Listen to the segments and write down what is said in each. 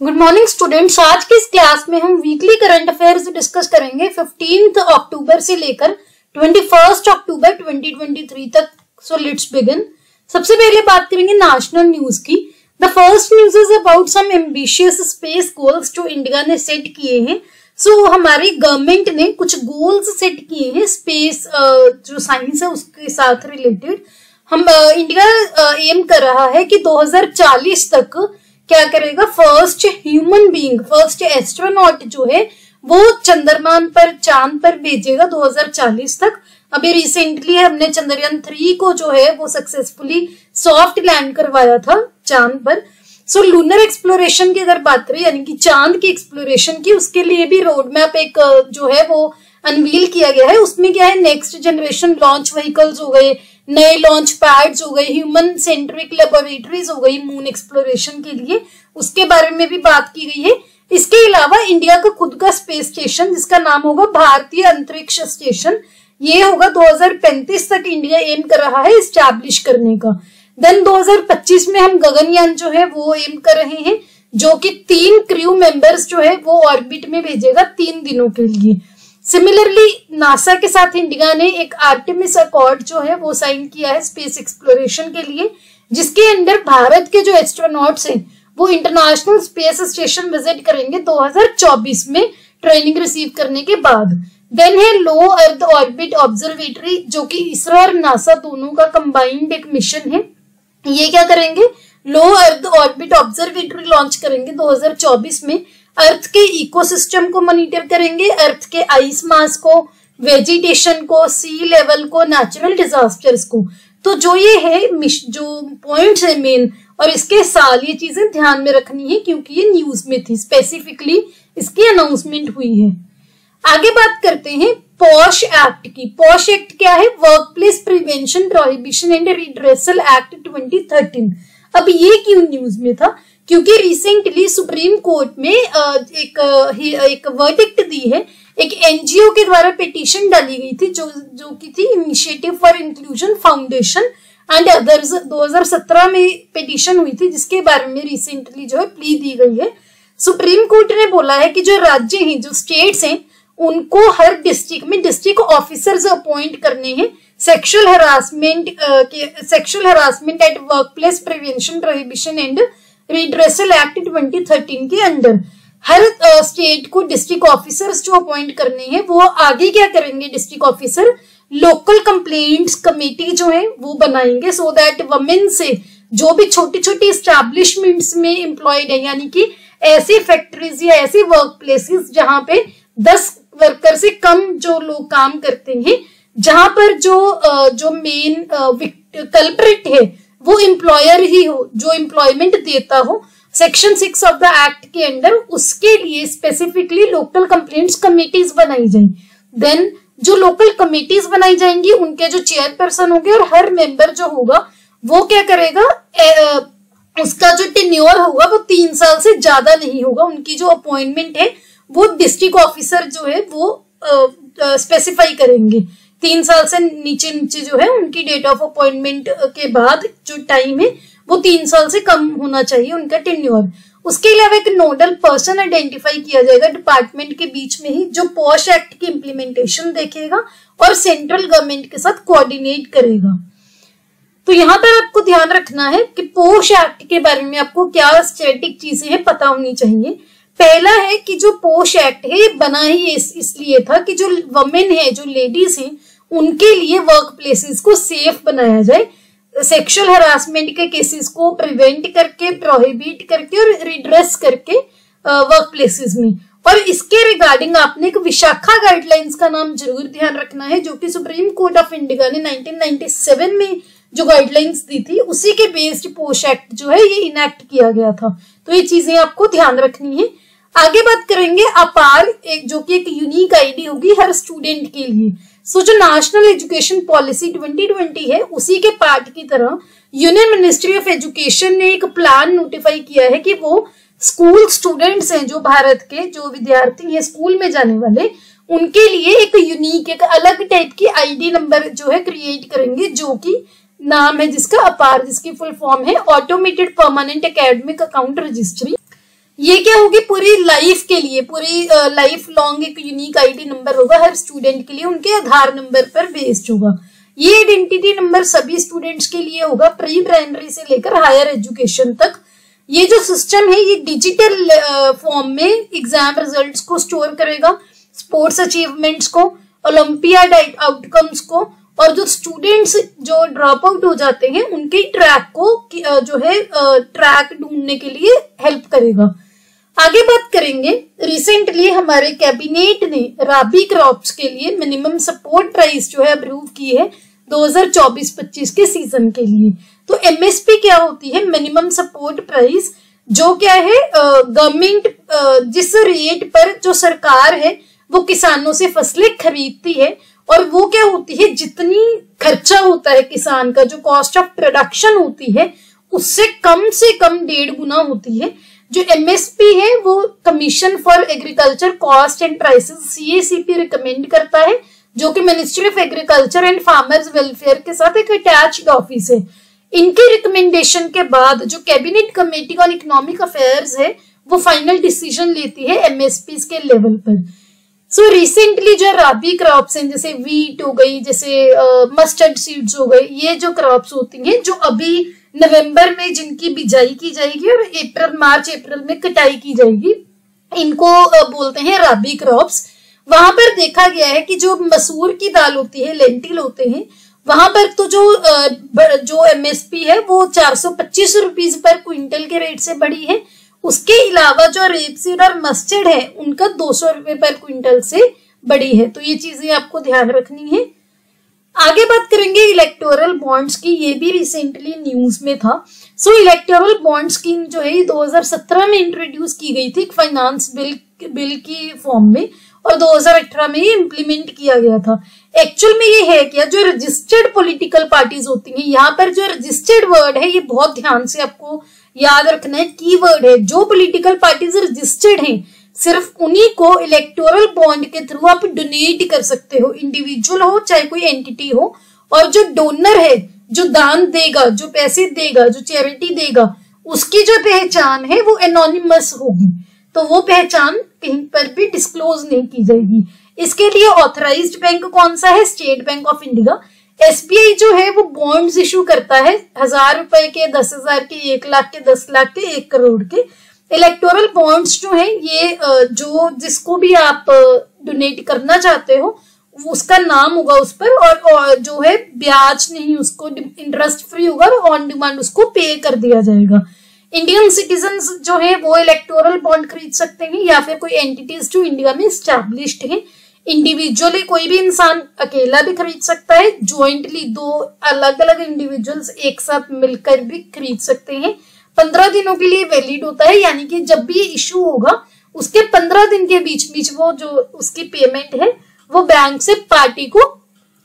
Good morning students आज की इस क्लास में हम वीकली करंट अफेयर्स डिस्कस करेंगे? फिफ्टींथ अक्टूबर से लेकर ट्वेंटी फ़र्स्ट अक्टूबर 2023 तक। सो लेट्स बिगिन सबसे पहले बात करेंगे नेशनल न्यूज़ की। The first news is about some ambitious space goals जो इंडिया ने सेट किए हैं। सो so, हमारी गवर्नमेंट ने कुछ गोल्स सेट किए हैं स्पेस जो साइंस है उसके साथ रिलेटेड हम इंडिया एम कर रहा है कि 2040 तक क्या करेगा? First human being first astronaut जो है, वो चंद्रमान पर, चाँद पर भेजेगा 2040 तक। अभी रिसेंटली हमने चंद्रयान थ्री को जो है, वो सक्सेसफुली सॉफ्ट लैंड करवाया था, चाँद पर। सो लूनर एक्सप्लोरेशन की अगर बात करें, यानी कि चाँद की एक्सप्लोरेशन की, उसके लिए भी रोड मैप एक, जो है, वो अनवील किया गया है। उसमें क्या है? नेक्स्ट जनरेशन लॉन्च व्हीकल्स हो गए नए लॉन्च पैड्स हो गए ह्यूमन सेंट्रिक लेबोरेटरीज हो गई मून एक्सप्लोरेशन के लिए। उसके बारे में भी बात की गई है। इसके अलावा इंडिया का खुद का स्पेस स्टेशन जिसका नाम होगा भारतीय अंतरिक्ष स्टेशन ये होगा 2035 तक इंडिया एम कर रहा है स्टैब्लिश करने का। देन 2025 में हम गगनयान जो है, वो एम कर रहे हैं, जो कि तीन क्रू मेंबर्स जो है, वो ऑर्बिट में भेजेगा तीन दिनों के लिए। सिमिलरली नासा के साथ इंडिया ने एक आर्टिमिस अकॉर्ड जो है वो साइन किया है स्पेस एक्सप्लोरेशन के लिए, जिसके अंदर भारत के जो एस्ट्रोनॉट्स हैं, वो इंटरनेशनल स्पेस स्टेशन विज़िट करेंगे 2024 में ट्रेनिंग रिसीव करने के बाद। देन है लो अर्थ ऑर्बिट ऑब्जर्वेटरी जो कि इसरो और नासा दोनों का कंबाइंड एक मिशन है। ये क्या करेंगे? Low earth orbit observatory launch करेंगे 2024 में। अर्थ के इकोसिस्टम को मॉनिटर करेंगे, अर्थ के आइस मास को वेजिटेशन को सी लेवल को नेचुरल डिजास्टर्स को। तो जो ये है जो पॉइंट्स है मेन और इसके साल ये चीज़ें ध्यान में रखनी है, क्योंकि ये न्यूज़ में थी स्पेसिफिकली इसकी अनाउंसमेंट हुई है। आगे बात करते हैं पॉश एक्ट की। पॉश एक्ट क्या है? Work place prevention prohibition and redressal act 2013 अब ये क्यों न्यूज़ में था? क्योंकि रिसेंटली सुप्रीम कोर्ट में एक एक वर्डिक्ट दी है। एक एनजीओ के द्वारा पिटीशन डाली गई थी, जो जो की थी initiative for inclusion foundation and others 2017 में पिटीशन हुई थी, जिसके बारे में रिसेंटली जो है प्ली दी गई है। सुप्रीम कोर्ट ने बोला है कि जो राज्य हैं, जो स्टेट्स हैं, उनको हर डिस्ट्रिक्ट में डिस्ट्रिक्ट ऑफिसर्स अपॉइंट करने हैं। सेक्सुअल हरासमेंट के sexual harassment at work place prevention prohibition and redressal act 2013 के अंडर हर स्टेट को डिस्ट्रिक्ट ऑफिसर्स जो अपॉइंट करने हैं, वो आगे क्या करेंगे district officer local complaints committee जो है, वो बनाएँगे सो दैट वमेन से जो भी छोटी छोटी स्टैब्लिशमेंट्स में एम्प्लॉयड है, यानी कि ऐसी फैक्ट्रीज या ऐसी वर्क प्लेसेस जहाँ पे दस वर्कर से कम जो लोग काम करते हैं, जहाँ पर जो जो मेन कल्प्रिट है वो एम्प्लॉयर ही हो जो एम्प्लॉयमेंट देता हो section six of the act के अंडर उसके लिए स्पेसिफिकली लोकल कंप्लेंट्स कमिटीज बनाई जाए। देन जो लोकल कमिटीज बनाई जाएँगी उनके जो चेयरपर्सन होंगे और हर मेंबर जो होगा वो क्या करेगा? ए, उसका जो टेन्योर होगा वो तीन साल से ज़्यादा नहीं होगा। उनकी जो अपॉइंटमेंट है वो डिस्ट्रिक्ट ऑफिसर जो है वो स्पेसिफाई करेंगे। तीन साल से नीचे नीचे जो है उनकी डेट ऑफ़ अपॉइंटमेंट के बाद जो टाइम है वो तीन साल से कम होना चाहिए उनका टेन्योर उसके अलावा एक नोडल पर्सन आइडेंटिफाई किया जाएगा डिपार्टमेंट के बीच में ही जो पॉश एक्ट की इम्प्लीमेंटेशन देखेगा और सेंट्रल गवर्नमेंट के साथ कोऑर्डिनेट करेगा. तो यहाँ पर आपको ध्यान रखना है कि पोश एक्ट के बारे में आपको क्या स्टेटिक चीज़ें हैं पता होनी चाहिए. पहला है कि जो पोश एक्ट है ये बना ही इस, इसलिए था कि जो वमेन है जो लेडीज़ हैं उनके लिए वर्क प्लेसेस को सेफ़ बनाया जाए सेक्सुअल हरासमेंट के केसेस को प्रिवेंट करके प्रोहिबिट करके और रिड्रेस करके वर्क प्लेसेस में। और इसके रिगार्डिंग आपने एक विशाखा गाइडलाइंस का नाम ज़रूर ध्यान रखना है, जो कि सुप्रीम कोर्ट ऑफ़ इंडिया ने 1997 में जो गाइडलाइंस दी थी, उसी के बेस्ड पोस्ट एक्ट जो है, ये इनेक्ट किया गया था। तो ये चीज़ें आपको ध्यान रखनी है। आगे बात करेंगे, अपार एक जो कि एक यूनिक आईडी होगी हर स्टूडेंट के लिए। सो जो नेशनल एजुकेशन पॉलिसी 2020 है, उसी के पार्ट की तरह यूनियन मिनिस्ट्री ऑफ़ एजुकेशन ने एक प्लान नोटिफाई किया है कि वो स्कूल स्टूडेंट्स हैं जो भारत के, जो विद्यार्थी हैं स्कूल में जाने वाले, उनके लिए एक यूनिक एक अलग टाइप की आईडी नंबर जो है क्रिएट करेंगे, जो कि नाम है जिसका अपार, जिसकी फुल फॉर्म है automated permanent academic account registry ये क्या होगी? पूरी लाइफ के लिए, पूरी लाइफ लॉन्ग एक यूनिक आईडी नंबर होगा, हर स्टूडेंट के लिए उनके आधार नंबर पर बेस्ड होगा। ये आइडेंटिटी नंबर सभी स्टूडेंट्स के लिए होगा प्री प्राइमरी से लेकर हायर एजुकेशन तक। ये जो सिस्टम है, ये डिजिटल फॉर्म में एग्ज़ाम रिजल्ट्स को स्टोर करेगा स्पोर्ट्स अचीवमेंट्स को ओलंपियाड आउटकम्स को, और जो स्टूडेंट्स जो ड्रॉप आउट हो जाते हैं, उनके ट्रैक को जो है ट्रैक ढूँढने के लिए हेल्प करेगा। आगे बात करेंगे। रिसेंटली हमारे कैबिनेट ने राबी क्रॉप्स के लिए मिनिमम सपोर्ट प्राइस जो है अप्रूव की है 2024-25 के सीज़न के लिए। तो एमएसपी क्या होती है? मिनिमम सपोर्ट प्राइस जो क्या है गवर्नमेंट जिस रेट पर जो सरकार है, वो किसानों से फ़सलें खरीदती है और वो क्या होती है, जितनी खर्चा होता है किसान का, जो कॉस्ट ऑफ़ प्रोडक्शन होती है, उससे कम से कम डेढ़ गुना होती है। जो एमएसपी है वो commission for agriculture cost and prices CACP recommend करता है जो कि ministry of agriculture and farmers welfare के साथ एक अटैच्ड ऑफ़िस है। इनके रिकमेंडेशन के बाद जो cabinet committee on economic affairs है वो फाइनल डिसीज़न लेती है एमएसपी के लेवल पर। सो so, रिसेंटली जो राबी क्रॉप्स हैं जैसे वीट हो गई जैसे मस्टर्ड uh, सीड्स हो गई ये जो क्रॉप्स होती हैं जो अभी नवंबर में जिनकी बिजाई की जाएगी और अप्रैल, मार्च, अप्रैल में कटाई की जाएगी, इनको बोलते हैं राबी क्रॉप्स। वहाँ पर देखा गया है कि जो मसूर की दाल होती है, लेंटिल होते हैं, वहाँ पर तो जो जो एमएसपी है, वो चार सौ पच्चीस रुपीज़ पर क्विंटल के रेट से बढ़ी है। उसके अलावा जो रेपसीड और मस्टर्ड है, उनका दो सौ रुपए पर क्विंटल से बड़ी है। तो ये चीज़ें आपको ध्यान रखनी है। आगे बात करेंगे इलेक्टोरल बॉन्ड्स की, ये भी रिसेंटली न्यूज़ में था। सो इलेक्टोरल बॉन्ड स्कीम जो है 2017 में इंट्रोड्यूस की गई थी फाइनेंस बिल बिल की फॉर्म में और 2018 में ये इम्प्लीमेंट किया गया था। एक्चुअल में ये है क्या, जो रजिस्टर्ड पॉलिटिकल पार्टीज़ होती हैं, यहाँ पर जो रजिस्टर्ड वर्ड है, ये बहुत ध्यान से आपको याद रखना है की वर्ड है। जो पोलिटिकल पार्टीज़ रजिस्टर्ड हैं सिर्फ़ उन्हीं को इलेक्टोरल बॉन्ड के थ्रू आप डोनेट कर सकते हो इंडिविजुअल हो, चाहे कोई एंटिटी हो, और जो डोनर है, जो दान देगा, जो पैसे देगा, जो चैरिटी देगा, उसकी जो पहचान है, वो एनोनिमस होगी। तो वो पहचान कहीं पर भी डिस्क्लोज नहीं की जाएगी। इसके लिए ऑथराइज्ड बैंक कौन सा है? State Bank of India SBI जो है, वो बॉन्ड्स इशू करता है, हज़ार रुपए के, दस हज़ार के, एक लाख के, दस लाख के, एक करोड़ के। इलेक्टोरल बॉन्ड्स जो है ये जो जिसको भी आप डोनेट करना चाहते हो उसका नाम होगा उस पर और, जो है ब्याज नहीं उसको इंटरेस्ट फ्री होगा और ऑन डिमांड उसको पे कर दिया जाएगा। इंडियन सिटीजन जो है वो इलेक्टोरल बॉन्ड खरीद सकते हैं या फिर कोई एंटिटीज जो इंडिया में स्टैब्लिश्ड है इंडिविजुअली कोई भी इंसान अकेला भी खरीद सकता है ज्वाइंटली दो अलग अलग इंडिविजुअल्स एक साथ मिलकर भी खरीद सकते हैं। पंद्रह दिनों के लिए वैलिड होता है, यानी कि जब भी ये इशू होगा, उसके पंद्रह दिन के बीच बीच वो जो उसकी पेमेंट है, वो बैंक से पार्टी को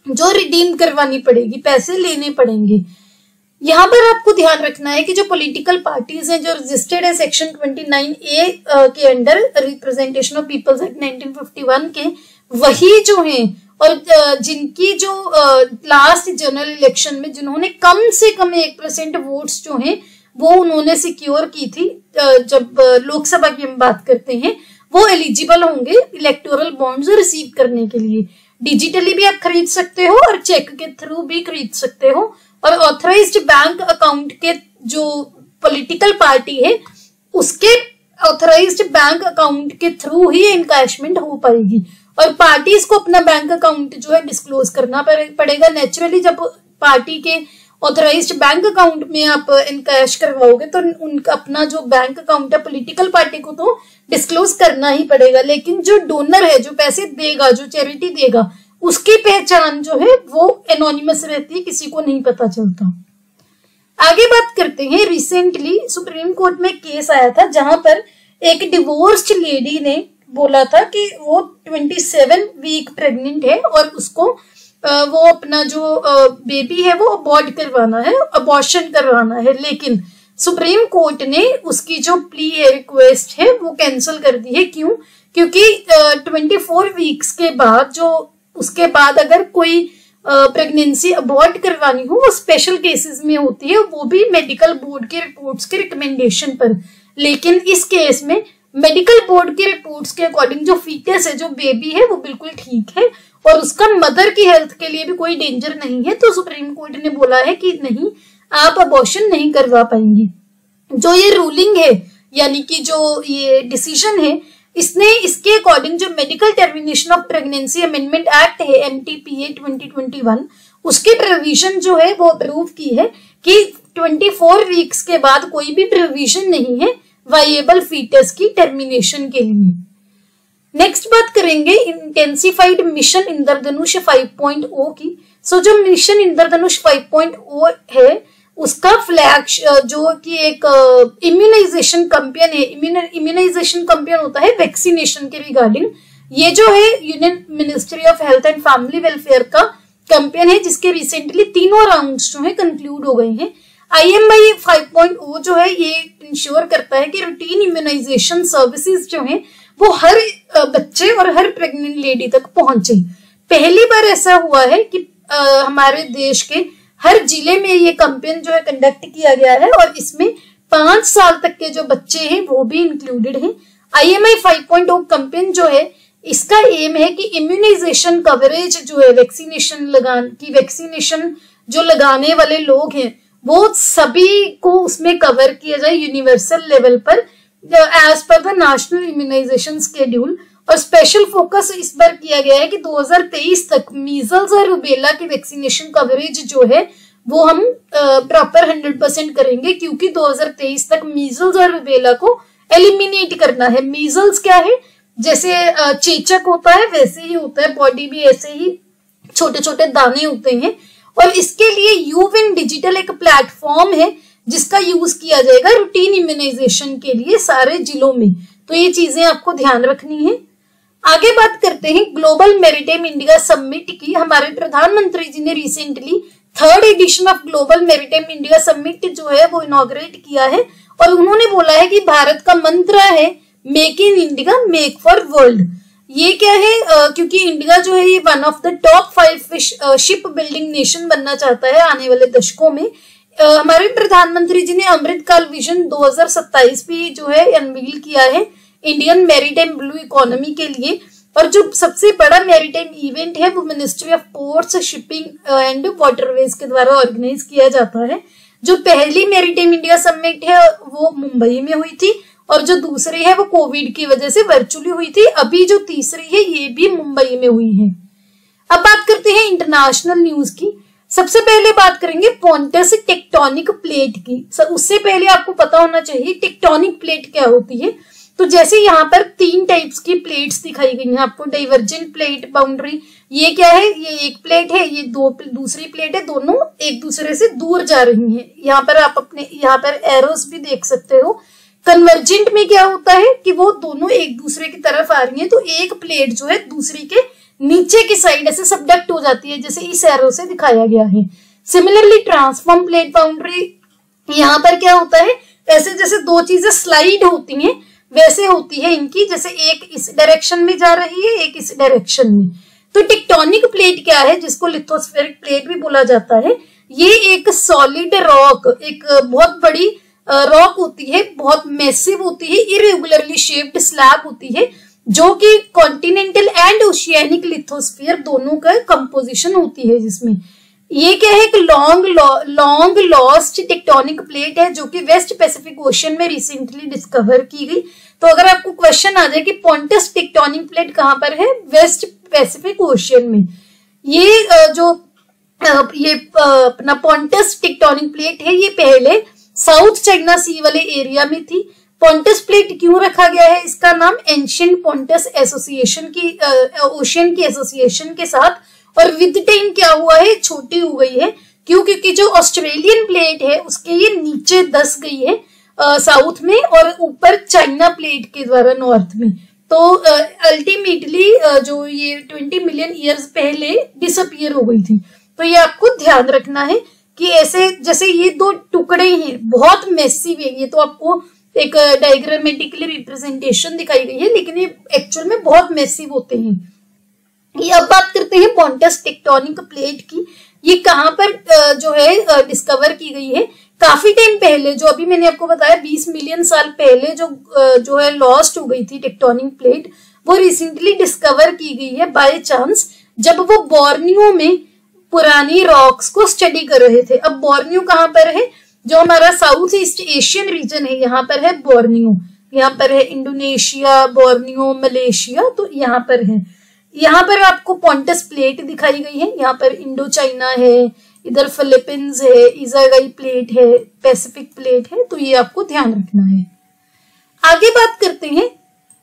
जो रिडीम करवानी पड़ेगी, पैसे लेने पड़ेंगे। यहाँ पर आपको ध्यान रखना है कि जो पॉलिटिकल पार्टीज़ हैं, जो रजिस्टर्ड है सेक्शन 29 ए के under representation of people's act 1951 के, वही जो हैं, और जिनकी जो लास्ट जनरल इलेक्शन में जिन्होंने कम से कम एक परसेंट वोट्स जो हैं वो उन्होंने सिक्योर की थी जब लोकसभा की हम बात करते हैं, वो एलिजिबल होंगे इलेक्टोरल बॉन्ड्स रिसीव करने के लिए। डिजिटली भी आप खरीद सकते हो और चेक के थ्रू भी खरीद सकते हो। और ऑथराइज्ड बैंक अकाउंट के जो पॉलिटिकल पार्टी है, उसके ऑथराइज्ड बैंक अकाउंट के थ्रू ही इनकैशमेंट हो पाएगी। और पार्टीज़ को अपना बैंक अकाउंट जो है डिस्क्लोज करना पड़ेगा। नेचुरली जब पार्टी के ऑथराइज्ड बैंक अकाउंट में आप इनकैश करवाओगे तो उनका अपना जो बैंक अकाउंट है पॉलिटिकल पार्टी को तो डिस्क्लोज करना ही पड़ेगा। लेकिन जो डोनर है, जो पैसे देगा, जो चैरिटी देगा, उसकी पहचान जो है, वो एनोनिमस रहती है, किसी को नहीं पता चलता। आगे बात करते हैं रिसेंटली सुप्रीम कोर्ट में केस आया था, जहाँ पर एक डिवोर्स्ड लेडी ने बोला था कि वो 27 वीक प्रेग्नेंट है, और उसको वो अपना जो बेबी है, वो अबॉर्ड करवाना है अबॉर्शन करवाना है, लेकिन सुप्रीम कोर्ट ने उसकी जो प्ली है रिक्वेस्ट है, वो कैंसिल कर दी है। क्यों? क्योंकि ट्वेंटी फोर वीक्स के बाद जो, उसके बाद अगर कोई प्रेगनेंसी अबॉर्ट करवानी हो, वो स्पेशल केसेस में होती है, वो भी मेडिकल बोर्ड के रिपोर्ट्स के रिकमेंडेशन पर। लेकिन इस केस में मेडिकल बोर्ड की रिपोर्ट्स के अकॉर्डिंग जो फीटस है, जो बेबी है, वो बिल्कुल ठीक है। और उसका मदर की हेल्थ के लिए भी कोई डेंजर नहीं है तो सुप्रीम कोर्ट ने बोला है कि नहीं, आप अबॉर्शन नहीं करवा पाएँगे। जो ये रूलिंग है, यानी कि जो ये डिसीज़न है, इसने, इसके अकॉर्डिंग जो medical termination of pregnancy amendment act है M T P A twenty twenty one उसकी प्रोविज़न जो है, वो अप्रूव की है कि 24 वीक्स के बाद कोई भी प्रोविज़न नहीं है वाइएबल फीटस की टर्मिनेशन के लिए। नेक्स्ट बात करेंगे इंटेंसिफाइड मिशन इंद्रधनुष 5.0 की। सो so, जो मिशन इंद्रधनुष 5.0 है उसका फ्लैग जो कि एक इम्यूनाइजेशन कंपेन है इम्यूनाइजेशन कंपेन होता है वैक्सीनेशन के रिगार्डिंग ये जो है union ministry of health and family welfare का कंपेन है जिसके रिसेंटली तीनों राउंड जो है कंक्लूड हो गए हैं। आई एम आई फाइव जो है ये इंश्योर करता है कि रूटीन इम्यूनाइजेशन सर्विसेज़ जो है वो हर बच्चे और हर प्रेग्नेंट लेडी तक पहुँचे पहली बार ऐसा हुआ है कि आ, हमारे देश के हर ज़िले में ये कंपेन जो है कंडक्ट किया गया है और इसमें पाँच साल तक के जो बच्चे हैं वो भी इंक्लूडेड हैं। I M I five point O campaign जो है इसका एम है कि इम्यूनाइजेशन कवरेज जो है वैक्सीनेशन लगा की वैक्सीनेशन जो लगाने वाले लोग हैं वो सभी को उसमें कवर किया जाए यूनिवर्सल लेवल पर। As per the national immunisation schedule और स्पेशल फोकस इस बार किया गया है कि 2023 तक मीजल्स और रुबेला की वैक्सीनेशन कवरेज जो है, वो हम प्रॉपर हंड्रेड परसेंट करेंगे, क्योंकि 2023 तक मीजल्स और रुबेला को एलिमिनेट करना है। मीजल्स क्या है? जैसे चेचक होता है, वैसे ही होता है बॉडी भी ऐसे ही छोटे छोटे दाने होते हैं। और इसके लिए यूविन डिजिटल एक प्लेटफॉर्म है जिसका यूज़ किया जाएगा रूटीन इम्यूनाइजेशन के लिए सारे जिलों में। तो ये चीज़ें आपको ध्यान रखनी है। आगे बात करते हैं ग्लोबल मेरिटाइम इंडिया समिट की। हमारे प्रधानमंत्री जी ने recently third edition of global maritime India summit जो है वो इनोग्रेट किया है। और उन्होंने बोला है कि भारत का मंत्र है make in India make for world ये क्या है? आ, क्योंकि इंडिया जो है ये one of the top five ship building nation बनना चाहता है आने वाले दशकों में। हमारे प्रधानमंत्री जी ने अमृतकाल विजन 2027 भी जो है अनवील किया है इंडियन मेरीटाइम ब्लू इकोनॉमी के लिए। और जो सबसे बड़ा मेरीटाइम इवेंट है, वो ministry of ports shipping and waterways के द्वारा ऑर्गेनाइज किया जाता है। जो पहली मेरीटाइम इंडिया समिट है, वो मुंबई में हुई थी। और जो दूसरी है, वो कोविड की वजह से वर्चुअली हुई थी। अभी जो तीसरी है, ये भी मुंबई में हुई है। अब बात करते हैं इंटरनेशनल न्यूज़ की। सबसे पहले बात करेंगे पॉन्टस टेक्टोनिक प्लेट की। सर उससे पहले आपको पता होना चाहिए टेक्टोनिक प्लेट क्या होती है। तो जैसे यहाँ पर तीन टाइप्स की प्लेट्स दिखाई गई हैं आपको डाइवर्जेंट प्लेट बाउंड्री ये क्या है? ये एक प्लेट है, ये दो दूसरी प्लेट है, दोनों एक दूसरे से दूर जा रही हैं। यहाँ पर आप अपने, यहाँ पर एरोस भी देख सकते हो। कन्वर्जेंट में क्या होता है कि वो दोनों एक दूसरे की तरफ़ आ रही हैं तो एक प्लेट जो है दूसरी के नीचे की साइड ऐसे सबडक्ट हो जाती है, जैसे इस एरो से दिखाया गया है। सिमिलरली ट्रांसफॉर्म प्लेट बाउंड्री यहाँ पर क्या होता है, ऐसे जैसे दो चीज़ें स्लाइड होती हैं, वैसे होती है इनकी, जैसे एक इस डायरेक्शन में जा रही है, एक इस डायरेक्शन में। तो टेक्टोनिक प्लेट क्या है, जिसको लिथोस्फेरिक प्लेट भी बोला जाता है, ये एक सॉलिड रॉक एक बहुत बड़ी रॉक होती है, बहुत मैसिव होती है इरेगुलरली शेप्ड स्लैब होती है जो कि कॉन्टिनेंटल एंड ओशियानिक लिथोस्फियर दोनों का कंपोजिशन होती है जिसमें। ये क्या है, एक long long lost tectonic plate है जो कि वेस्ट पैसिफिक ओशन में रिसेंटली डिस्कवर की गई। तो अगर आपको क्वेश्चन आ जाए कि पॉन्टस टेक्टोनिक प्लेट कहाँ पर है? वेस्ट पैसिफिक ओशियन में। ये जो ये अपना पॉन्टस टेक्टोनिक प्लेट है, ये पहले साउथ चाइना सी वाले एरिया में थी। पॉन्टस प्लेट क्यों रखा गया है? इसका नाम एंशियंट पॉन्टस एसोसिएशन की ओशियन की एसोसिएशन के साथ। और विद टाइम क्या हुआ है? छोटी हो गई है। क्यों? क्योंकि जो ऑस्ट्रेलियन प्लेट है, उसके ये नीचे दस गई है साउथ में और ऊपर चाइना प्लेट के द्वारा नॉर्थ में। तो अल्टीमेटली जो ये ट्वेंटी मिलियन ईयर्स पहले डिसअपियर हो गई थी। तो ये आपको ध्यान रखना है कि ऐसे जैसे ये दो टुकड़े हैं, बहुत मैसिव है, ये तो आपको एक डायग्रामेटिकली रिप्रेजेंटेशन दिखाई गई है, लेकिन ये एक्चुअल में बहुत मैसिव होते हैं। ये अब बात करते हैं पॉन्टस टेक्टोनिक प्लेट की। ये कहाँ पर जो है डिस्कवर की गई है? काफ़ी टाइम पहले, जो अभी मैंने आपको बताया 20 मिलियन साल पहले जो जो है लॉस्ट हो गई थी टेक्टोनिक प्लेट वो रिसेंटली डिस्कवर की गई है बाय चांस जब वो बोर्नियो में पुरानी रॉक्स को स्टडी कर रहे थे। अब बोर्नियो कहाँ पर है? जो हमारा साउथ ईस्ट एशियन रीजन है, यहाँ पर है बोर्नियो। यहाँ पर है इंडोनेशिया, बोर्नियो, मलेशिया तो यहाँ पर है। यहाँ पर आपको पॉन्टस प्लेट दिखाई गई है। यहाँ पर इंडो चाइना है, इधर फिलीपींस है इजागाई प्लेट है पैसिफिक प्लेट है तो ये आपको ध्यान रखना है। आगे बात करते हैं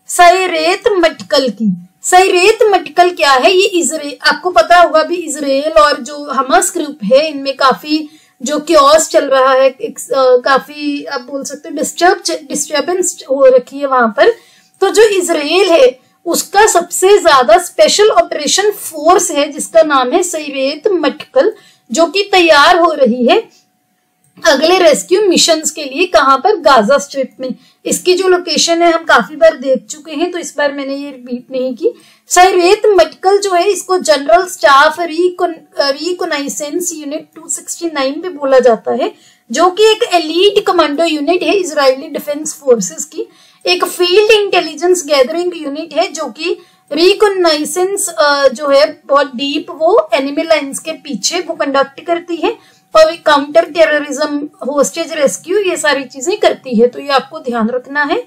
सैरेत मटकल की। सैरेत मटकल क्या है? ये इसराइल आपको पता होगा भी इसराइल और जो हमास ग्रुप है, इनमें काफ़ी जो क्योस चल रहा है एक, आ, काफ़ी आप बोल सकते हो डिस्टर्ब डिस्टर्बेंस हो रखी है वहाँ पर। तो जो इसराइल है उसका सबसे ज़्यादा स्पेशल ऑपरेशन फोर्स है जिसका नाम है सैवेद मटकल जो कि तैयार हो रही है अगले रेस्क्यू मिशन के लिए कहाँ पर? गाजा स्ट्रिप में। इसकी जो लोकेशन है, हम काफ़ी बार देख चुके हैं तो इस बार मैंने ये रिपीट नहीं की। सैरेत मेडिकल जो है, इसको जनरल स्टाफ रिकोनाइसेंस यूनिट 269 पे बोला जाता है, जो कि एक एलीट कमांडो यूनिट है इसराइली डिफेंस फोर्सेस की। एक फ़ील्ड इंटेलिजेंस गैदरिंग यूनिट है, जो कि रिकोनाइसेंस जो है, बहुत डीप वो एनिमल लाइन्स के पीछे वो कंडक्ट करती है। काउंटर टेररिज्म होस्टेज रेस्क्यू ये सारी चीज़ें करती है तो ये आपको ध्यान रखना है।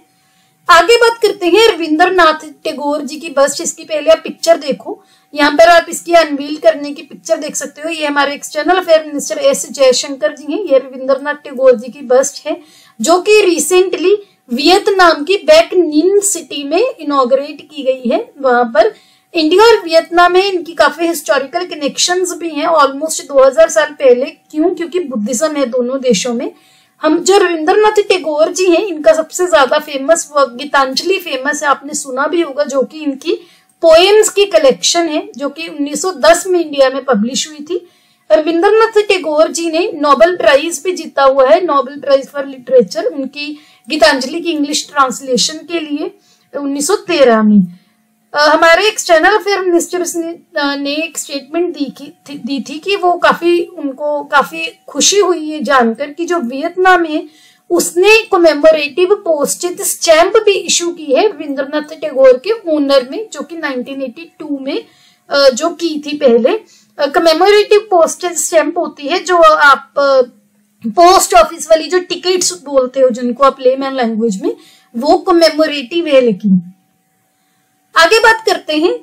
आगे बात करते हैं रविंद्र नाथ टेगोर जी की बस, जिसकी पहले आप पिक्चर देखो। यहाँ पर आप इसकी अनवील करने की पिक्चर देख सकते हो। ये हमारे external affair minister S Jaishankar ji हैं। ये रविंद्र नाथ टेगोर जी की बस है, जो कि रिसेंटली वियतनाम की बैक निन सिटी में इनोग्रेट की गई है। वहाँ पर इंडिया और वियतनाम में इनकी काफ़ी हिस्टोरिकल कनेक्शंस भी हैं ऑलमोस्ट 2000 साल पहले। क्यों? क्योंकि बुद्धिज्म है दोनों देशों में। हम जो रविंद्रनाथ टैगोर जी हैं, इनका सबसे ज़्यादा फ़ेमस वर्क गीतांजलि फ़ेमस है, आपने सुना भी होगा, जो कि इनकी पोएम्स की कलेक्शन है, जो कि 1910 में इंडिया में पब्लिश हुई थी। रविंद्रनाथ टैगोर जी ने नोबेल प्राइज भी जीता हुआ है नोबेल प्राइज फॉर लिटरेचर उनकी गीतांजलि की इंग्लिश ट्रांसलेशन के लिए 1913 में। हमारे एक्सटर्नल अफेयर मिनिस्टर ने, ने एक स्टेटमेंट दी थी, दी थी कि वो काफ़ी उनको काफ़ी खुशी हुई है जानकर कि जो वियतनाम है उसने कोमेमोरेटिव पोस्टेज स्टैंप भी इशू की है रविंद्रनाथ टैगोर के ओनर में जो कि 1982 में जो की थी पहले। कमेमोरेटिव पोस्टेज स्टैंप होती है जो आप पोस्ट ऑफ़िस वाली जो टिकट्स बोलते हो जिनको आप लेमैन लैंग्वेज में वो कमेमोरेटिव है लेकिन। आगे बात करते हैं।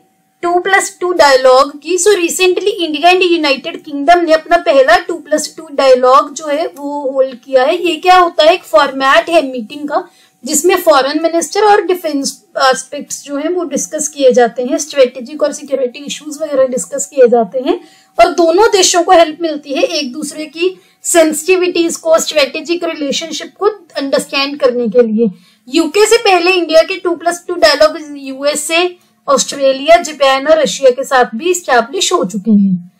टू प्लस टू डायलॉग की। So recently India and United Kingdom ने अपना पहला टू प्लस टू डायलॉग जो है, वो होल्ड किया है। ये क्या होता है? एक फॉर्मेट है मीटिंग का, जिसमें फॉरेन मिनिस्टर और डिफेंस एस्पेक्ट्स जो है, वो डिस्कस किए जाते हैं। स्ट्रेटेजिक और सिक्योरिटी इश्यूज़ वगैरह डिस्कस किए जाते हैं। और दोनों देशों को हेल्प मिलती है, एक दूसरे की सेंसिटिविटीज को स्ट्रेटेजिक रिलेशनशिप को अंडरस्टैंड करने के लिए। यूके से पहले इंडिया के two plus two dialogue USA Australia Japan और रशिया के साथ भी स्टैब्लिश हो चुके हैं।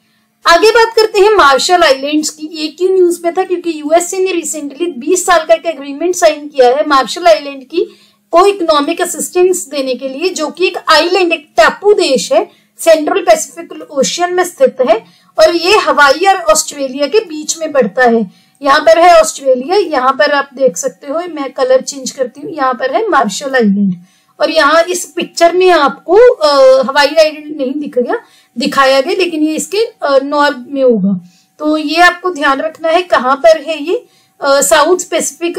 आगे बात करते हैं मार्शल आइलैंड्स की। ये क्यों न्यूज़ में था? क्योंकि यूएसए ने रिसेंटली 20 साल का एक एग्रीमेंट साइन किया है मार्शल आइलैंड की को इकोनॉमिक असिस्टेंस देने के लिए, जो कि एक आइलैंड एक टापू देश है। सेंट्रल पैसिफिक ओशियन में स्थित है और ये हवाई और ऑस्ट्रेलिया के बीच में पड़ता है। यहाँ पर है ऑस्ट्रेलिया यहाँ पर आप देख सकते हो मैं कलर चेंज करती हूँ यहाँ पर है मार्शल आइलैंड। और यहाँ इस पिक्चर में आपको आ, हवाई आइलैंड नहीं दिख गया दिखाया गया लेकिन ये इसके नॉर्थ में होगा। तो ये आपको ध्यान रखना है कहाँ पर है ये? South Pacific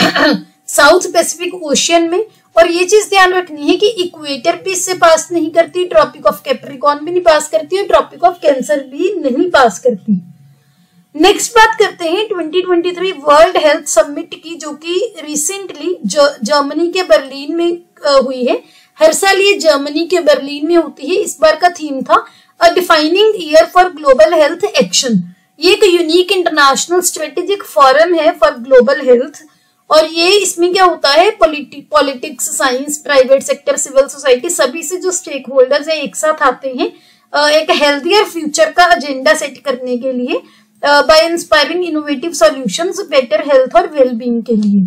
south Pacific ocean में। और ये चीज़ ध्यान रखनी है कि इक्वेटर भी इससे पास नहीं करती ट्रॉपिक ऑफ़ कैप्रिकॉन भी नहीं पास करती और ट्रॉपिक ऑफ़ कैंसर भी नहीं पास करती। नेक्स्ट बात करते हैं 2023 वर्ल्ड हेल्थ समिट की, जो कि रिसेंटली जर्मनी के बर्लिन में हुई है। हर साल ये जर्मनी के बर्लिन में होती है। इस बार का थीम था a defining year for global health action ये एक यूनिक इंटरनेशनल स्ट्रेटेजिक फॉरम है फॉर ग्लोबल हेल्थ और ये इसमें क्या होता है? Politics science private sector civil society सभी से जो स्टेक होल्डर्स है, एक साथ आते हैं एक हेल्थियर फ्यूचर का एजेंडा सेट करने के लिए। By inspiring innovative solutions better health और वेलबींग के लिए।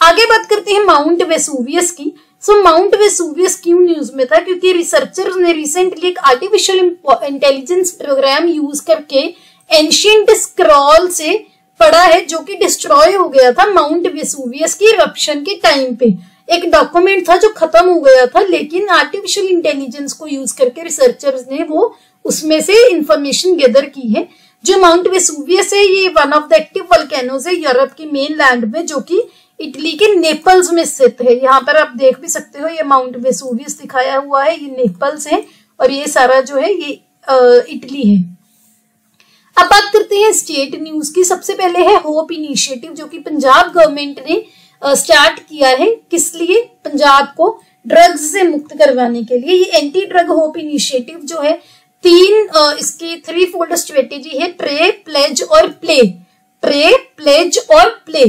आगे बात करते हैं माउंट वेसूवियस की। सो माउंट वेसूवियस क्यों न्यूज़ में था? क्योंकि रिसर्चर्स ने रिसेंटली एक आर्टिफिशियल इंटेलिजेंस प्रोग्राम यूज़ करके एंशियंट स्क्रॉल से पड़ा है, जो कि डिस्ट्रॉय हो गया था माउंट वेसुवियस की रप्शन के टाइम पे। एक डॉक्यूमेंट था जो खत्म हो गया था, लेकिन आर्टिफिशियल इंटेलिजेंस को यूज़ करके रिसर्चर्स ने वो उसमें से इंफॉर्मेशन गैदर की है। जो माउंट वेसुवियस है, ये one of the active volcanoes है यूरोप की मेन लैंड में, जो कि इटली के नेपल्स में स्थित है। यहाँ पर आप देख भी सकते हो, ये माउंट वेसुवियस दिखाया हुआ है, ये नेपल्स है, और ये सारा जो है, ये इटली है। अब बात करते हैं स्टेट न्यूज़ की। सबसे पहले है होप इनिशिएटिव जो कि पंजाब गवर्नमेंट ने स्टार्ट किया है किस लिए? पंजाब को ड्रग्स से मुक्त करवाने के लिए। ये एंटी ड्रग होप इनिशिएटिव जो है तीन इसकी थ्री फोल्ड स्ट्रेटेजी है प्रे प्लेज और प्ले प्रे प्लेज और प्ले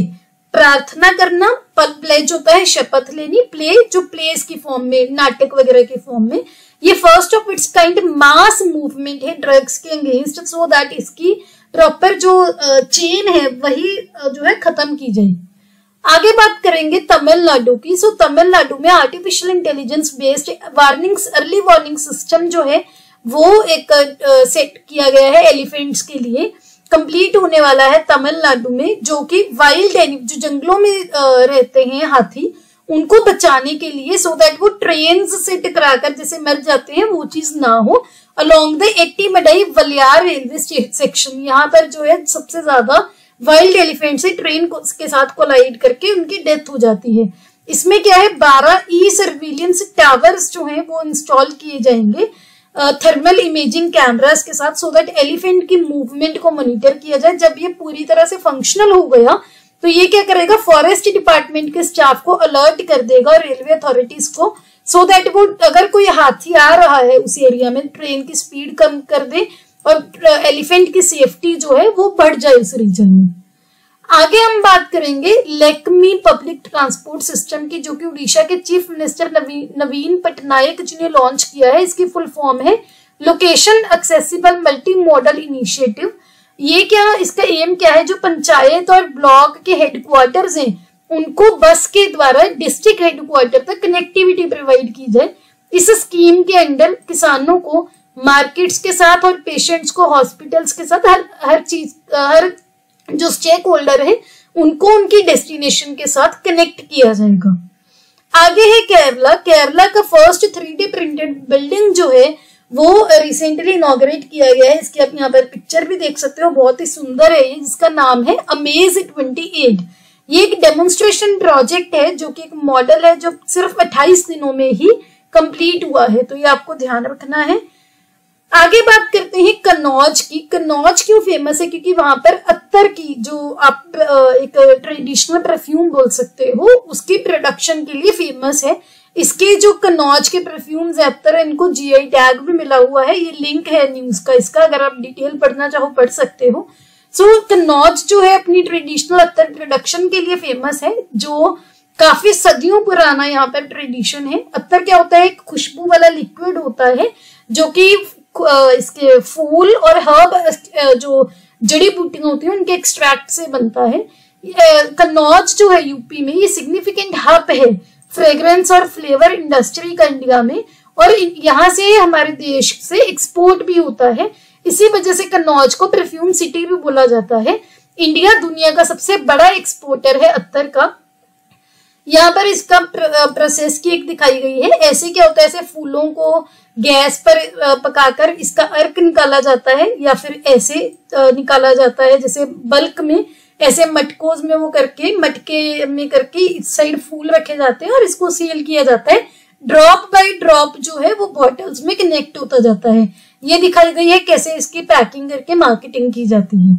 प्रार्थना करना, पल प्लेज होता है, शपथ लेनी प्ले जो प्लेस की फॉर्म में, नाटक वगैरह के फॉर्म में. ये first of its kind mass movement है ड्रग्स के अगेंस्ट सो दैट इसकी प्रॉपर जो चेन है, वही जो है, खत्म की जाए. आगे बात करेंगे तमिलनाडु की. सो तमिलनाडु में artificial intelligence based warnings early warning system जो है वो एक सेट किया गया है एलिफेंट्स के लिए। कंप्लीट होने वाला है तमिलनाडु में, जो कि वाइल्ड जो जंगलों में रहते हैं हाथी, उनको बचाने के लिए सो दैट वो ट्रेन से टकराकर जैसे मर जाते हैं, वो चीज़ ना हो। Along the Ettimadai Walayar railway section यहाँ पर जो है सबसे ज़्यादा वाइल्ड एलिफेंट से ट्रेन के साथ कोलाइड करके उनकी डेथ हो जाती है। इसमें क्या है, बारह ई सर्विलियंस टावर्स जो हैं, वो इंस्टॉल किए जाएँगे। थर्मल इमेजिंग कैमरास के साथ सो दैट एलिफेंट की मूवमेंट को मॉनिटर किया जाए। जब ये पूरी तरह से फंक्शनल हो गया तो ये क्या करेगा? फॉरेस्ट डिपार्टमेंट के स्टाफ को अलर्ट कर देगा रेलवे अथॉरिटीज को सो दैट वो अगर कोई हाथी आ रहा है उस एरिया में ट्रेन की स्पीड कम कर दे और एलिफेंट की सेफ्टी जो है वो बढ़ जाए उस रीजन में। आगे हम बात करेंगे लेकमी पब्लिक ट्रांसपोर्ट सिस्टम की, जो कि उड़ीसा के चीफ मिनिस्टर नवीन नवीन पटनायक जी ने लॉन्च किया है। इसकी फुल फॉर्म है location accessible multi modal initiative ये क्या, इसका एम क्या है? जो पंचायत और ब्लॉक के हेडक्वार्टर्स हैं, उनको बस के द्वारा डिस्ट्रिक्ट हेडक्वार्टर तक कनेक्टिविटी प्रोवाइड की जाए। इस स्कीम के अंडर किसानों को मार्केट्स के साथ और पेशेंट्स को हॉस्पिटल्स के साथ हर हर चीज़, हर जो स्टेक होल्डर है, उनको उनकी डेस्टिनेशन के साथ कनेक्ट किया जाएगा। आगे है केरला केरला का first three D printed building जो है, वो रिसेंटली इनोग्रेट किया गया है। इसकी आप यहाँ पर पिक्चर भी देख सकते हो, बहुत ही सुंदर है जिसका नाम है अमेज ट्वेंटी एट ये एक डेमोन्स्ट्रेशन प्रोजेक्ट है, जो कि एक मॉडल है, जो सिर्फ़ 28 दिनों में ही कंप्लीट हुआ है। तो ये आपको ध्यान रखना है। आगे बात करते हैं कन्नौज की। कन्नौज क्यों फ़ेमस है? क्योंकि वहाँ पर अत्तर की जो आप एक ट्रेडिशनल परफ्यूम बोल सकते हो उसकी प्रोडक्शन के लिए फ़ेमस है। इसके जो कन्नौज के परफ्यूम्स है अत्तर इनको जीआई टैग भी मिला हुआ है। ये लिंक है न्यूज़ का इसका अगर आप डिटेल पढ़ना चाहो पढ़ सकते हो। सो so, कन्नौज जो है अपनी ट्रेडिशनल अत्तर प्रोडक्शन के लिए फ़ेमस है जो काफ़ी सदियों पुराना यहाँ पर ट्रेडिशन है। अत्तर क्या होता है? एक खुशबू वाला लिक्विड होता है जो कि इसके फूल और हर्ब जो जड़ी बूटियाँ होती हैं, उनके एक्सट्रैक्ट से बनता है। कन्नौज जो है यूपी में, ये सिग्निफिकेंट हब है फ्रेग्रेंस और फ्लेवर इंडस्ट्री का इंडिया में। और यहाँ से हमारे देश से एक्सपोर्ट भी होता है। इसी वजह से कन्नौज को परफ्यूम सिटी भी बोला जाता है। इंडिया दुनिया का सबसे बड़ा एक्सपोर्टर है अत्तर का। यहाँ पर इसका प्रोसेस की एक दिखाई गई है। ऐसे क्या होता है, ऐसे फूलों को गैस पर पकाकर इसका अर्क निकाला जाता है या फिर ऐसे निकाला जाता है जैसे बल्क में, ऐसे मटकोज में वो करके, मटके में करके इस साइड फूल रखे जाते हैं और इसको सील किया जाता है। ड्रॉप बाय ड्रॉप जो है वो बॉटल्स में कनेक्ट होता जाता है। ये दिखाई गई है कैसे इसकी पैकिंग करके मार्केटिंग की जाती है।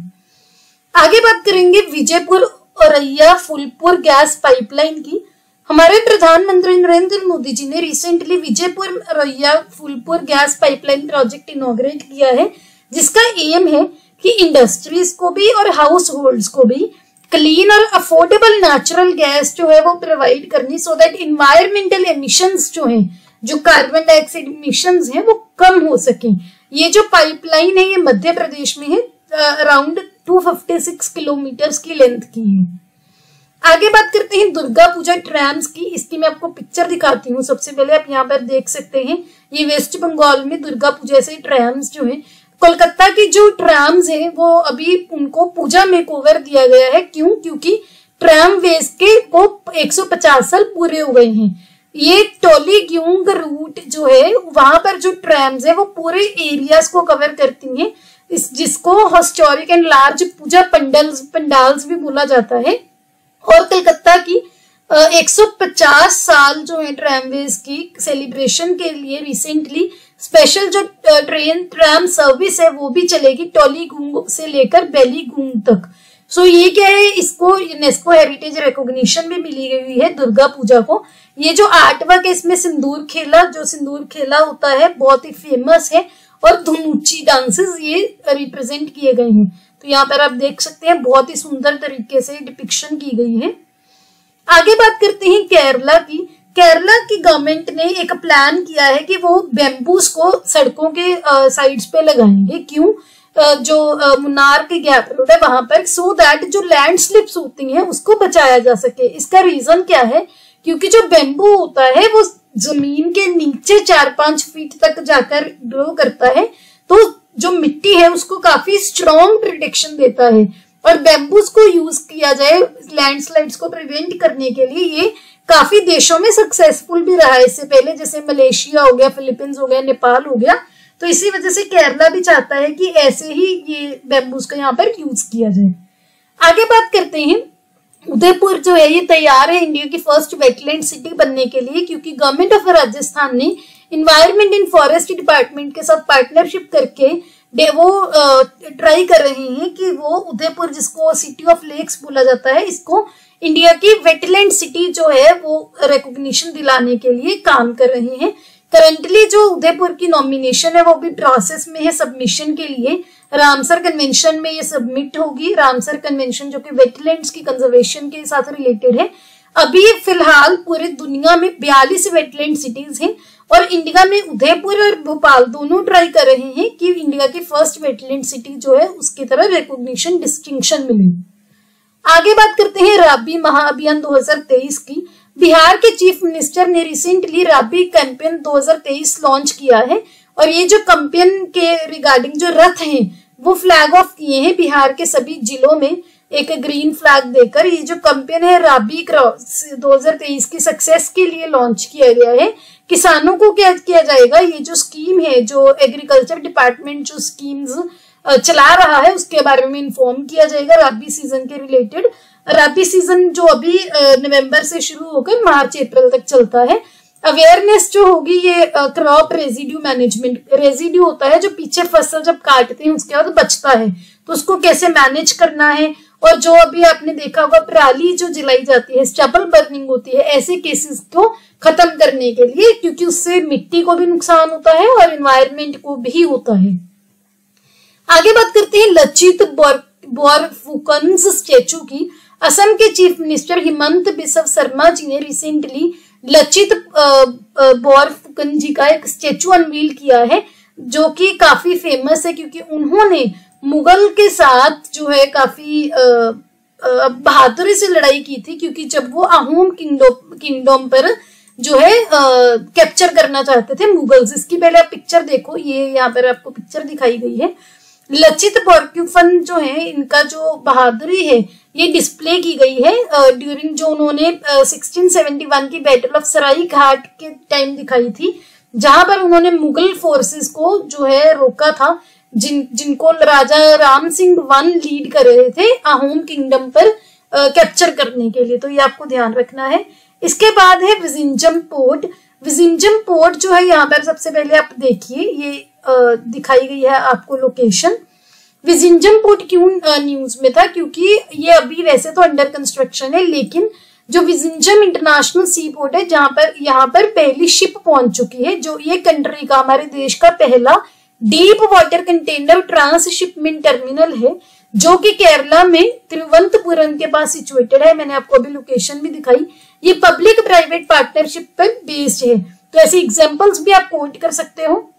आगे बात करेंगे विजयपुर औरैया फुलपुर गैस पाइपलाइन की। हमारे प्रधानमंत्री नरेंद्र मोदी जी ने recently Vijaypur, Auraiya, Phulpur gas pipeline project inaugurate किया है, जिसका एम है कि इंडस्ट्रीज़ को भी और हाउस होल्ड को भी क्लीन और अफोर्डेबल नेचुरल गैस जो है वो प्रोवाइड करनी सो दैट इन्वायरमेंटल एमिशंस जो हैं, जो कार्बन डाइऑक्साइड इमिशन हैं, वो कम हो सके। ये जो पाइपलाइन है, ये मध्य प्रदेश में है अराउंड 256 किलोमीटर की लेंथ की है। आगे बात करते हैं दुर्गा पूजा ट्रैम्स की। इसकी मैं आपको पिक्चर दिखाती हूँ। सबसे पहले आप यहाँ पर देख सकते हैं, ये वेस्ट बंगाल में दुर्गा पूजा से ट्रैम्स जो है, कोलकाता की जो ट्रैम्स है, वो अभी उनको पूजा में कोवर दिया गया है। क्यों? क्योंकि ट्रैम वेज के को 150 साल पूरे हो गए हैं। ये टोली ग्यूंग रूट जो है, वहाँ पर जो ट्रैम्स है, वो पूरे एरियाज़ को कवर करती हैं। इस जिसको historic and large puja pandals pandals भी बोला जाता है। और कलकत्ता की 150 साल जो है ट्रैमवेज की सेलिब्रेशन के लिए रिसेंटली स्पेशल जो ट्रेन ट्रैम सर्विस है, वो भी चलेगी टोली गुंग से लेकर बेली गुंग तक। सो ये क्या है? इसको यूनेस्को हेरिटेज रिकॉग्निशन भी मिली गई है दुर्गा पूजा को। ये जो आर्ट वर्क है, इसमें सिंदूर खेला, जो सिंदूर खेला होता है, बहुत ही फ़ेमस है और धुनुची डांसेस ये रिप्रेजेंट किए गए हैं। तो यहाँ पर आप देख सकते हैं, बहुत ही सुंदर तरीके से डिपिक्शन की गई है। आगे बात करते हैं केरला की। केरला की गवर्नमेंट ने एक प्लान किया है कि वो बेम्बूस को सड़कों के साइड्स पे लगाएँगे। क्यों? जो मुनार के गैप रोड है, वहाँ पर सो दैट जो लैंड स्लिप्स होती हैं, उसको बचाया जा सके। इसका रीजन क्या है? क्योंकि जो बेम्बू होता है, वो ज़मीन के नीचे चार पाँच फीट तक जाकर ग्रो करता है तो जो मिट्टी है उसको काफ़ी स्ट्रॉन्ग प्रोटेक्शन देता है। और बेम्बूस को यूज़ किया जाए लैंडस्लाइड्स को प्रिवेंट करने के लिए, ये काफ़ी देशों में सक्सेसफुल भी रहा है। इससे पहले जैसे मलेशिया हो गया फिलीपींस हो गया नेपाल हो गया तो इसी वजह से केरला भी चाहता है कि ऐसे ही ये बेम्बूस का यहाँ पर यूज़ किया जाए। आगे बात करते हैं। उदयपुर जो है, ये तैयार है इंडिया की फ़र्स्ट वेटलैंड सिटी बनने के लिए, क्योंकि गवर्नमेंट ऑफ़ राजस्थान ने इन्वायरमेंट एंड फॉरेस्ट डिपार्टमेंट के साथ पार्टनरशिप करके वो ट्राई कर रहे हैं कि वो उदयपुर जिसको सिटी ऑफ़ लेक्स बोला जाता है, इसको इंडिया की वेटलैंड सिटी जो है वो रिकॉग्निशन दिलाने के लिए काम कर रहे हैं। करंटली जो उदयपुर की नॉमिनेशन है, वो भी प्रोसेस में है सबमिशन के लिए। रामसर कन्वेंशन में ये सबमिट होगी। रामसर कन्वेंशन जो कि वेटलैंड्स की कंजर्वेशन के साथ रिलेटेड है। अभी फ़िलहाल पूरे दुनिया में बयालीस वेटलैंड सिटीज़ हैं। और इंडिया में उदयपुर और भोपाल दोनों ट्राई कर रहे हैं कि इंडिया की फ़र्स्ट वेटलैंड सिटी जो है, उसकी तरह रिकॉग्निशन डिस्टिंक्शन मिले। आगे बात करते हैं राबी महाअभियान 2023 की। बिहार के चीफ मिनिस्टर ने रिसेंटली राबी कैंपेन 2023 लॉन्च किया है और ये जो कैंपेन के रिगार्डिंग जो रथ हैं, वो फ्लैग ऑफ़ किए हैं बिहार के सभी जिलों में। एक ग्रीन फ्लैग देकर ये जो कैंपेन है, राबी क्रॉस 2023 की सक्सेस के लिए लॉन्च किया गया है। किसानों को क्या किया जाएगा? ये जो स्कीम है, जो एग्रीकल्चर डिपार्टमेंट जो स्कीम्स चला रहा है, उसके बारे में इन्फॉर्म किया जाएगा राबी सीज़न के रिलेटेड राबी सीज़न जो अभी नवंबर से शुरू होकर मार्च, अप्रैल तक चलता है। अवेयरनेस जो होगी ये क्रॉप रेजिड्यू मैनेजमेंट रेजिड्यू होता है जो पीछे फ़सल जब काटते हैं, उसके बाद बचता है। तो उसको कैसे मैनेज करना है? और जो अभी आपने देखा होगा, पराली जो जलाई जाती है स्टेबल बर्निंग होती है, ऐसे केसेस को खत्म करने के लिए, क्योंकि उससे मिट्टी को भी नुकसान होता है और इन्वायरमेंट को भी होता है। आगे बात करते हैं, लचित बोरफुकन्स स्टेचू की। असम के चीफ मिनिस्टर हिमंत बिस्व शर्मा जी ने रिसेंटली लचित बोरफुकन जी का एक स्टेचू अनवील किया है, जो कि काफ़ी फ़ेमस है, क्योंकि उन्होंने मुगल के साथ जो है काफ़ी बहादुरी से लड़ाई की थी, क्योंकि जब वो अहोम किंगडम किंगडम पर जो है कैप्चर करना चाहते थे मुगल्स, इसकी पहले आप पिक्चर देखो, ये यहाँ पर आपको पिक्चर दिखाई गई है। लचित बोर्क्यूफन जो है, इनका जो बहादुरी है, ये डिस्प्ले की गई है ड्यूरिंग जो उन्होंने सिक्सटीन सेवेंटी वन की बैटल ऑफ़ सराई घाट के टाइम दिखाई थी, जहाँ पर उन्होंने मुगल फोर्सेस को जो है रोका था। जिन जिनको राजा राम सिंह वन लीड कर रहे थे अहोम किंगडम पर कैप्चर करने के लिए। तो ये आपको ध्यान रखना है। इसके बाद है विजिंजम पोर्ट विजिंजम पोर्ट जो है यहाँ पर सबसे पहले आप देखिए ये आ, दिखाई गई है आपको लोकेशन विजिंजम पोर्ट क्यों न्यूज़ में था? क्योंकि ये अभी वैसे तो अंडर कंस्ट्रक्शन है लेकिन जो विजिंजम इंटरनेशनल सी पोर्ट है जहाँ पर यहाँ पर पहली शिप पहुँच चुकी है जो ये कंट्री का हमारे देश का पहला deep water container transshipment terminal है, जो कि केरला में तिरुवंतपुरम के पास सिचुएटेड है। मैंने आपको अभी लोकेशन भी दिखाई। ये पब्लिक प्राइवेट पार्टनरशिप पर बेस्ड है। तो ऐसे एग्जांपल्स भी आप कोट कर सकते हो।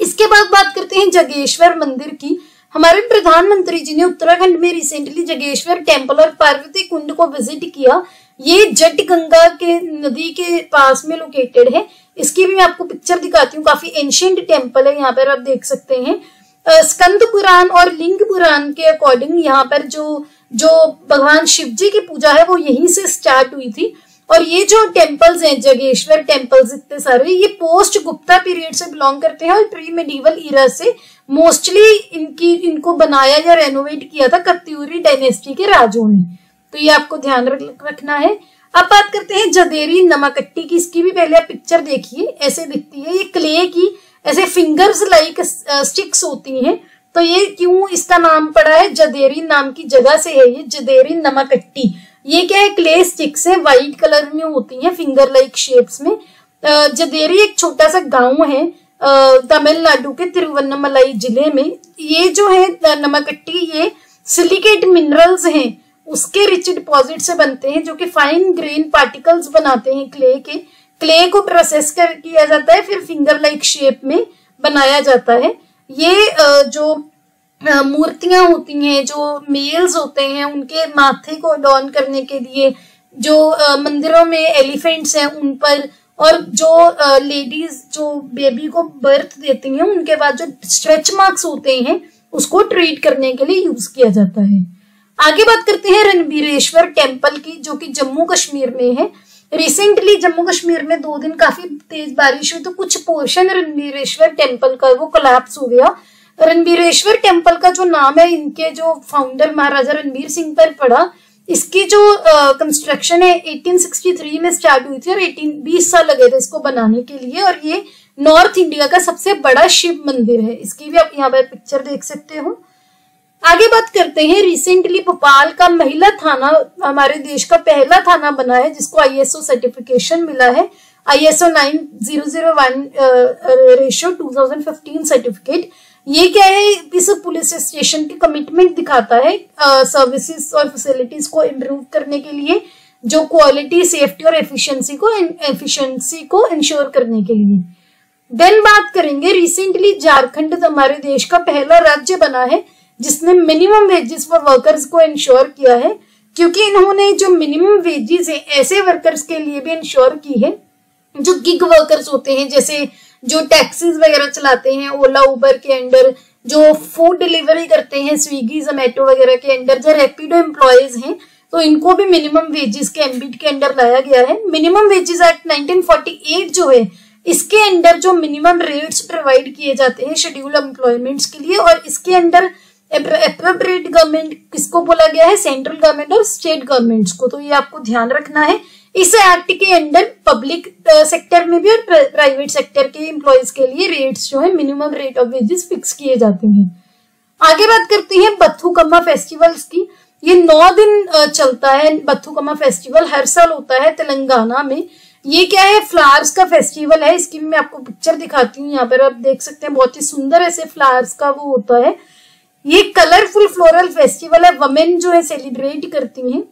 इसके बाद बात करते हैं जगेश्वर मंदिर की। हमारे प्रधानमंत्री जी ने उत्तराखंड में रिसेंटली जगेश्वर टेंपल और पार्वती कुंड को विज़िट किया। ये जट गंगा के नदी के पास में लोकेटेड है। इसकी भी मैं आपको पिक्चर दिखाती हूँ। काफ़ी एंशियंट टेंपल है, यहाँ पर आप देख सकते हैं। स्कंद पुराण और लिंग पुराण के अकॉर्डिंग यहाँ पर जो जो भगवान शिव जी की पूजा है, वो यहीं से स्टार्ट हुई थी। और ये जो टेम्पल्स हैं, जगेश्वर टेम्पल्स इतने सारे, ये पोस्ट गुप्ता पीरियड से बिलोंग करते हैं और प्री मेडिवल इरा से मोस्टली इनकी, इनको बनाया या रेनोवेट किया था कत्यूरी डायनेस्टी के राजों ने। तो ये आपको ध्यान रखना है। अब बात करते हैं जदेरी नमकट्टी की। इसकी भी पहले आप पिक्चर देखिए। ऐसे दिखती है। ये क्ले की ऐसे फिंगर्स लाइक स्टिक्स होती हैं। तो ये क्यों इसका नाम पड़ा है? जदेरी नाम की जगह से है ये, जदेरी नमकट्टी ये क्या है? क्ले स्टिक्स है। व्हाइट कलर में होती है फिंगर लाइक शेप्स में। जदेरी एक छोटा सा गाँव है तमिलनाडु के तिरुवन्नमलाई ज़िले में। ये जो है नमकट्टी ये सिलिकेट मिनरल्स हैं। उसके रिच डिपॉजिट से बनते हैं, जो कि फाइन ग्रेन पार्टिकल्स बनाते हैं क्ले के। क्ले को प्रोसेस कर, किया जाता है, फिर फिंगर लाइक शेप में बनाया जाता है। ये जो मूर्तियाँ होती हैं, जो मेल्स होते हैं, उनके माथे को डॉन करने के लिए, जो मंदिरों में एलिफेंट्स हैं उन पर, और जो लेडीज़ जो बेबी को बर्थ देती हैं, उनके बाद जो स्ट्रेच मार्क्स होते हैं, उसको ट्रीट करने के लिए यूज़ किया जाता है। आगे बात करते हैं रणबीरेश्वर टेंपल की जो कि जम्मू कश्मीर में है। रिसेंटली जम्मू कश्मीर में दो दिन काफ़ी तेज बारिश हुई तो कुछ पोर्शन रणबीरेश्वर टेंपल का वो कोलैप्स हो गया। रणबीरेश्वर टेंपल का जो नाम है इनके जो फाउंडर महाराजा रणबीर सिंह पर पड़ा इसकी जो कंस्ट्रक्शन uh, है 1863 में स्टार्ट हुई थी और 18 20 साल लगे थे इसको बनाने के लिए और ये नॉर्थ इंडिया का सबसे बड़ा शिव मंदिर है। इसकी भी आप यहाँ पर पिक्चर देख सकते हो। आगे बात करते हैं। रिसेंटली भोपाल का महिला थाना, हमारे देश का पहला थाना बना है, जिसको आईएसओ सर्टिफिकेशन मिला है। ISO nine zero zero one ratio two thousand fifteen certificate ये क्या है? इस पुलिस स्टेशन की कमिटमेंट दिखाता है सर्विसेज़ और फैसिलिटीज़ को इम्प्रूव करने के लिए, जो क्वालिटी सेफ्टी और एफिशिएंसी को एफिशिएंसी को इंश्योर करने के लिए। देन बात करेंगे। रिसेंटली झारखंड हमारे देश का पहला राज्य बना है जिसने मिनिमम वेजेस फॉर वर्कर्स को इंश्योर किया है, क्योंकि इन्होंने जो मिनिमम वेजेस है, ऐसे वर्कर्स के लिए भी इंश्योर की है, जो गिग वर्कर्स होते हैं, जैसे जो टैक्सीज वगैरह चलाते हैं, ओला उबर के अंडर, जो फ़ूड डिलीवरी करते हैं स्विगी जोमेटो वगैरह के अंडर, जो रेपिडो एम्प्लॉयज़ हैं तो इनको भी मिनिमम वेजेस के एम्बिट के अंडर लाया गया है। मिनिमम वेजेस एक्ट 1948 जो है, इसके अंडर जो मिनिमम रेट्स प्रोवाइड किए जाते हैं शेड्यूल एम्प्लॉयमेंट्स के लिए, और इसके अंडर अप्रोप्रिएट गवर्नमेंट किसको बोला गया है? सेंट्रल गवर्नमेंट और स्टेट गवर्नमेंट्स को। तो ये आपको ध्यान रखना है। इस एक्ट के अंडर पब्लिक सेक्टर में भी और प्राइवेट सेक्टर के एम्प्लॉयज़ के लिए रेट्स जो है minimum rate of wages fix किए जाते हैं। आगे बात करते हैं बथुकम्मा फेस्टिवल्स की। ये नौ दिन चलता है बथुकम्मा फेस्टिवल हर साल होता है तेलंगाना में। ये क्या है? फ्लावर्स का फेस्टिवल है। इसकी मैं आपको पिक्चर दिखाती हूँ। यहाँ पर आप देख सकते हैं, बहुत ही सुंदर ऐसे फ्लावर्स का वो होता है। ये कलरफुल फ्लोरल फेस्टिवल है। वमेन जो है सेलिब्रेट करती हैं।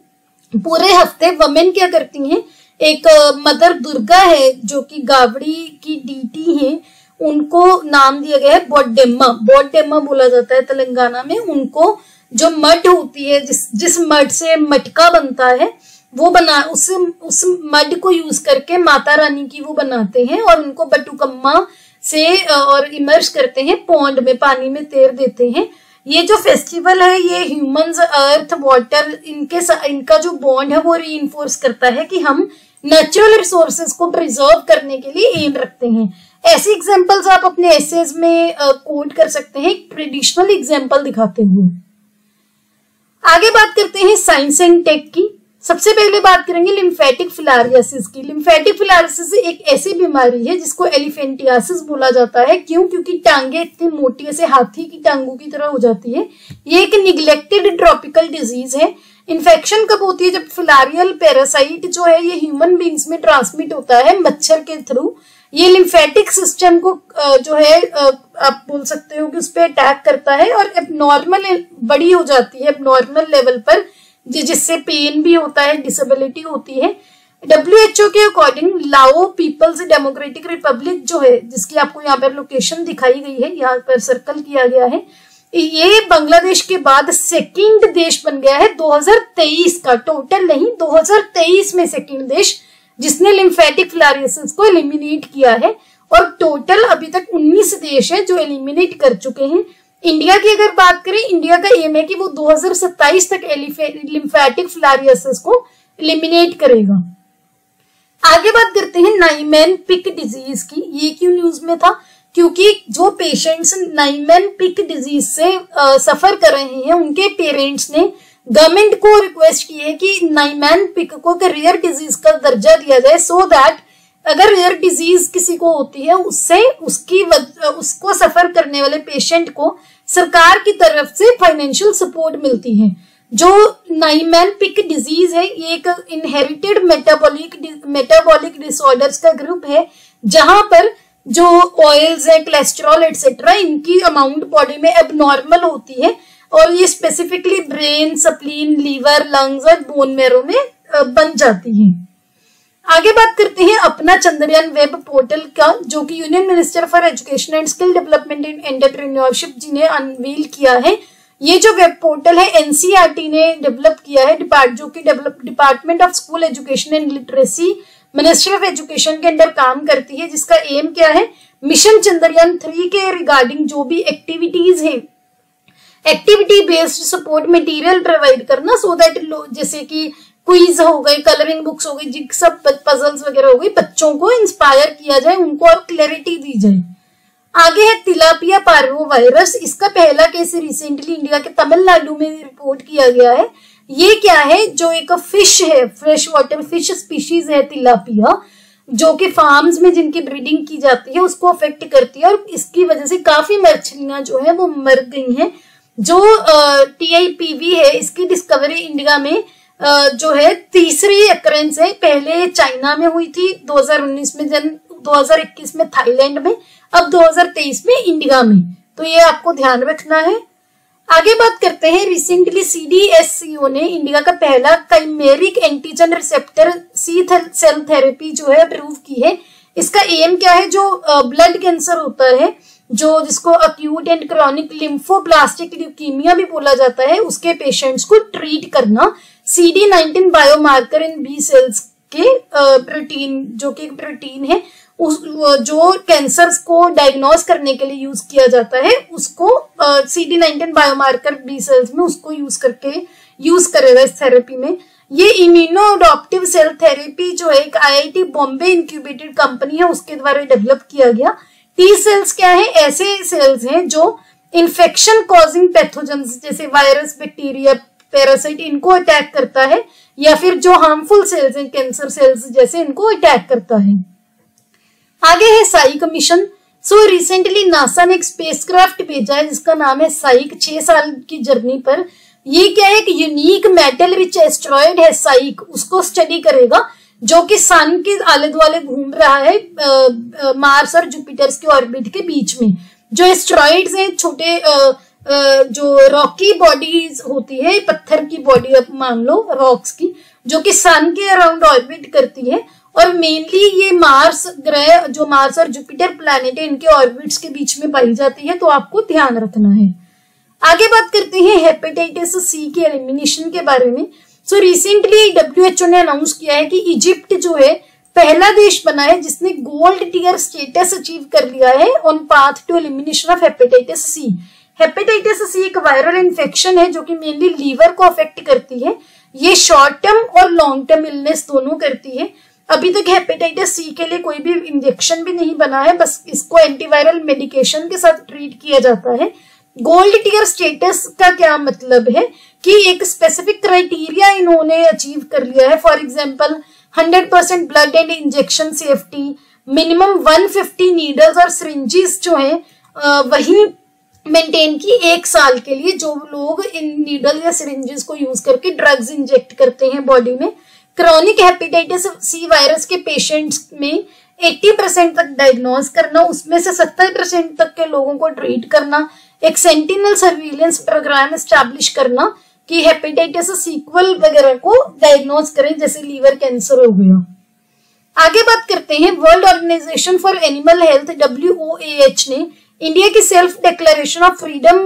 पूरे हफ़्ते वमेन क्या करती हैं? एक मदर दुर्गा है, जो कि गावड़ी की डीटी है। उनको नाम दिया गया है बोडेम्मा बोडेम्मा बोला जाता है तेलंगाना में। उनको जो मठ होती है, जिस जिस मड से मटका बनता है, वो बना, उस उस मड को यूज़ करके माता रानी की वो बनाते हैं और उनको बटुकम्मा से और इमर्श करते हैं। पौंड में, पानी में तैर देते हैं। ये जो फेस्टिवल है, ये ह्यूमंस अर्थ वाटर इनके इनका जो बॉन्ड है, वो री करता है कि हम नेचुरल रिसोर्सेज को प्रिजर्व करने के लिए एम रखते हैं। ऐसे एग्जाम्पल्स आप अपने एसेज में कोट कर सकते हैं। ट्रेडिशनल एग्ज़ाम्पल दिखाते हुए आगे बात करते हैं साइंस एंड टेक की। सबसे पहले बात करेंगे लिम्फेटिक फिलारियासिस की। लिम्फेटिक फिलारियासिस एक ऐसी बीमारी है जिसको एलिफेंटियासिस बोला जाता है। क्यों? क्योंकि टांगे इतनी मोटी ऐसे हाथी की टांगों की तरह हो जाती है। ये एक निग्लेक्टेड ट्रॉपिकल डिज़ीज़ है। इन्फेक्शन कब होती है? जब फिलारियल पैरासाइट जो है, ये ह्यूमन बींग्स में ट्रांसमिट होता है मच्छर के थ्रू ये लिम्फेटिक सिस्टम को जो है आप बोल सकते हो कि उस पर अटैक करता है और एबनॉर्मल बड़ी हो जाती है एबनॉर्मल लेवल पर जिससे पेन भी होता है डिसेबिलिटी होती है। डब्ल्यू एच ओ के अकॉर्डिंग लाओ पीपल्स डेमोक्रेटिक रिपब्लिक जो है, जिसकी आपको यहाँ पर लोकेशन दिखाई गई है, यहाँ पर सर्कल किया गया है, ये बांग्लादेश के बाद सेकंड देश बन गया है 2023 का। टोटल नहीं 2023 में सेकंड देश, जिसने लिम्फेटिक फ्लारियसिस को एलिमिनेट किया है। और टोटल अभी तक 19 देश है जो एलिमिनेट कर चुके हैं। इंडिया की अगर बात करें इंडिया का एम है कि वो 2027 तक लिम्फेटिक फ्लैरियसिस को एलिमिनेट करेगा। आगे बात करते हैं नाइमैन पिक डिज़ीज़ की। ये क्यों न्यूज़ में था? क्योंकि जो पेशेंट्स नाइमैन पिक डिज़ीज़ से आ, सफ़र कर रहे हैं उनके पेरेंट्स ने गवर्नमेंट को रिक्वेस्ट की है कि नाइमैन पिक को रेयर डिज़ीज़ का दर्जा दिया जाए सो दैट अगर रेयर डिज़ीज़ किसी को होती है, उससे उसकी उसको सफ़र करने वाले पेशेंट को सरकार की तरफ़ से फाइनेंशियल सपोर्ट मिलती है। जो नाइमैन पिक डिज़ीज़ है, ये एक इनहेरिटेड मेटाबॉलिक मेटाबॉलिक डिसऑर्डर्स का ग्रुप है, जहाँ पर जो ऑयल्स है कोलेस्ट्रॉल एटसेट्रा इनकी अमाउंट बॉडी में एबनॉर्मल होती है और ये specifically brain spleen liver lungs और बोन मेरो में बन जाती है। आगे बात करते हैं अपना चंद्रयान वेब पोर्टल का, जो कि union minister for education and skill development and entrepreneurship ji ने अनवील किया है। ये जो वेब पोर्टल है एनसीआरटी ने डेवलप किया है डिपार्ट जो कि develop department of school education and literacy ministry of education के अंदर काम करती है, जिसका एम क्या है? मिशन चंद्रयान थ्री के रिगार्डिंग जो भी एक्टिविटीज़ है। Activity based support material provide करना सो so दैट जैसे कि क्विज हो गए कलरिंग बुक्स हो गई सब पजल्स वगैरह हो गई, बच्चों को इंस्पायर किया जाए, उनको और क्लैरिटी दी जाए। आगे है तिलापिया पार्वो वायरस इसका पहला केस रिसेंटली इंडिया के तमिलनाडु में रिपोर्ट किया गया है। ये क्या है? जो एक फ़िश है फ्रेश वाटर फ़िश स्पीशीज है तिलापिया, जो कि फार्म्स में जिनकी ब्रीडिंग की जाती है, उसको अफेक्ट करती है और इसकी वजह से काफ़ी मछलियाँ जो है, वो मर गई हैं। जो टी टीआईपीवी है, इसकी डिस्कवरी इंडिया में जो है, तीसरी अक्रेंस है, पहले चाइना में हुई थी 2019 में, जन 2021 में थाईलैंड में, अब 2023 में इंडिया में। तो ये आपको ध्यान रखना है। आगे बात करते हैं रिसेंटली सीडीएससीओ ने इंडिया का पहला chimeric antigen receptor C cell therapy जो है अप्रूव की है। इसका एम क्या है? जो ब्लड कैंसर होता है, जो जिसको acute and chronic lymphoblastic leukaemia भी बोला जाता है, उसके पेशेंट्स को ट्रीट करना। सी डी नाइनटीन बायोमार्कर इन बी सेल्स के प्रोटीन जो कि प्रोटीन है, उस जो कैंसर को डायग्नोज करने के लिए यूज़ किया जाता है, उसको C D nineteen biomarker B cells में उसको यूज़ करके यूज़ करेगा इस थेरेपी में। ये इम्यूनोडॉप्टिव सेल थेरेपी जो है, एक आईआईटी बॉम्बे इंक्यूबेटेड कंपनी है, उसके द्वारा डेवलप किया गया। टी सेल्स क्या है? ऐसे सेल्स हैं जो इन्फेक्शन कॉजिंग पैथोजन जैसे वायरस बैक्टीरिया पैरासाइट इनको अटैक करता है, या फिर जो हार्मफुल सेल्स हैं कैंसर सेल्स जैसे इनको अटैक करता है। आगे है Psyche mission so recently NASA ने एक स्पेसक्राफ्ट भेजा है, जिसका नाम है साइक छह साल की जर्नी पर। ये क्या है, एक यूनिक मेटल रिच एस्ट्रॉयड है साइक उसको स्टडी करेगा, जो कि सन के आले दुआले घूम रहा है मार्स और जुपिटर्स के ऑर्बिट के बीच में। जो एस्ट्रॉइड्स हैं, छोटे जो रॉकी बॉडीज होती है, पत्थर की बॉडी अब मान लो रॉक्स की, जो कि सन के अराउंड ऑर्बिट करती है, और मेनली ये मार्स ग्रह, जो मार्स और जुपिटर प्लैनेट है, इनके ऑर्बिट्स के बीच में पाई जाती है तो आपको ध्यान रखना है। आगे बात करते हैं हेपेटाइटिस सी के एलिमिनेशन के बारे में। So recently W H O ने अनाउंस किया है कि इजिप्ट जो है, पहला देश बना है, जिसने गोल्ड टीयर स्टेटस अचीव कर लिया है on path to elimination of hepatitis C hepatitis C एक वायरल इन्फेक्शन है जो कि मेनली लीवर को अफेक्ट करती है। ये शॉर्ट टर्म और लॉन्ग टर्म इलनेस दोनों करती है। अभी तक हेपेटाइटिस सी के लिए कोई भी इंजेक्शन भी नहीं बना है, बस इसको एंटीवायरल मेडिकेशन के साथ ट्रीट किया जाता है। गोल्ड टीयर स्टेटस का क्या मतलब है? कि एक स्पेसिफिक क्राइटेरिया इन्होंने अचीव कर लिया है। For example hundred percent blood and injection safety minimum 150 needles और सिरिंजेस जो है वही मेंटेन की एक साल के लिए जो लोग इन नीडल या सिरिंजेस को यूज़ करके ड्रग्स इंजेक्ट करते हैं बॉडी में क्रॉनिक हेपेटाइटिस सी वायरस के पेशेंट्स में 80 परसेंट तक डायग्नोज करना, उसमें से 70 परसेंट तक के लोगों को ट्रीट करना, एक सेंटिनल सर्विलेंस प्रोग्राम स्टैब्लिश करना कि हेपेटाइटिस सीक्वल वगैरह को डायग्नोज करें, जैसे लीवर कैंसर हो गया। आगे बात करते हैं world organisation for animal health W ने इंडिया की self declaration of freedom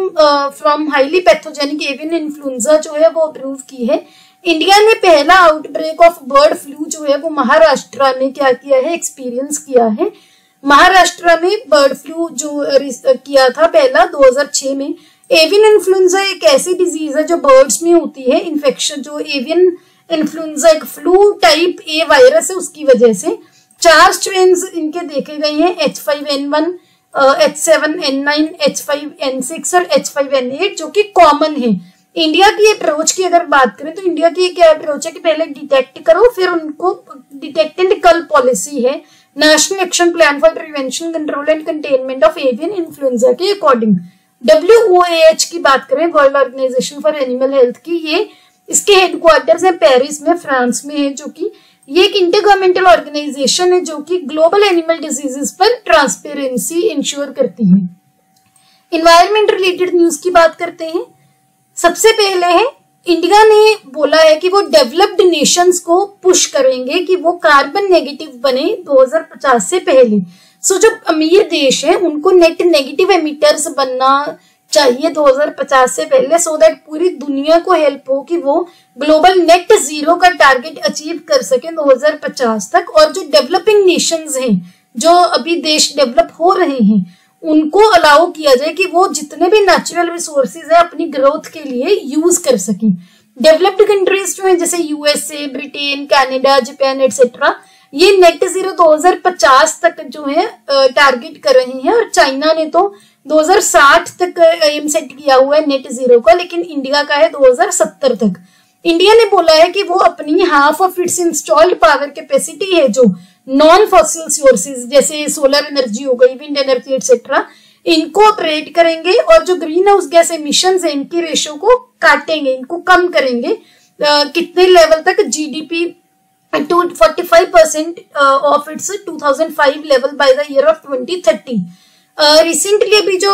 from highly pathogenic avian influenza जो है वो अप्रूव की है। इंडिया ने पहला आउटब्रेक ऑफ़ बर्ड फ्लू जो है वो महाराष्ट्र ने क्या किया है? एक्सपीरियंस किया है। महाराष्ट्र में बर्ड फ्लू जो किया था पहला 2006 में। एवियन इन्फ्लुएंजा एक ऐसी डिज़ीज़ है जो बर्ड्स में होती है। इन्फेक्शन जो एवियन इन्फ्लुएंजा एक फ्लू टाइप ए वायरस है उसकी वजह से। चार स्ट्रेन इनके देखे गए हैं। H five N one H seven N nine H five N six और एच फाइव एन एट जो कि कॉमन है। इंडिया की अप्रोच की अगर बात करें तो इंडिया की क्या अप्रोच है कि पहले डिटेक्ट करो, फिर उनको डिटेक्ट एंड कल पॉलिसी है। National action plan for prevention control and containment of avian influenza के अकॉर्डिंग डब्ल्यू की बात करें world organisation for animal health की, ये इसके हेडक्वार्टर्स है पेरिस में फ्रांस में है, जो कि ये एक इंटर गवर्नमेंटल ऑर्गेनाइजेशन है जो कि ग्लोबल एनिमल डिजीजेस पर ट्रांसपेरेंसी इंश्योर करती है। इन्वायरमेंट रिलेटेड न्यूज़ की बात करते हैं। सबसे पहले है इंडिया ने बोला है कि वो डेवलप्ड नेशंस को पुश करेंगे कि वो कार्बन नेगेटिव बने 2050 से पहले। सो so, जो अमीर देश है उनको नेट नेगेटिव एमिटर्स बनना चाहिए 2050 से पहले सो so दैट पूरी दुनिया को हेल्प हो कि वो ग्लोबल नेट ज़ीरो का टारगेट अचीव कर सके 2050 तक। और जो डेवलपिंग नेशंस हैं, जो अभी देश डेवलप हो रहे हैं, उनको अलाउ किया जाए कि वो जितने भी नेचुरल रिसोर्सेज है, अपनी ग्रोथ के लिए यूज़ कर सकें। डेवलप्ड कंट्रीज़ जो है, जैसे USA Britain Canada Japan etcetera ये नेट ज़ीरो 2050 तक जो है टारगेट कर रहे हैं। और चाइना ने तो 2060 तक एम सेट किया हुआ है नेट ज़ीरो का लेकिन इंडिया का है 2070 तक। इंडिया ने बोला है कि वो अपनी half of its installed power capacity है जो नॉन फॉसिल सोर्सेज जैसे सोलर एनर्जी हो गई विंड एनर्जी एक्सेट्रा इनको ऑपरेट करेंगे और जो ग्रीन हाउस गैस एमिशन है इनकी रेशो को काटेंगे इनको कम करेंगे। आ, कितने लेवल तक? GDP to forty five percent of its 2005 level by the year of 2030 recently अभी जो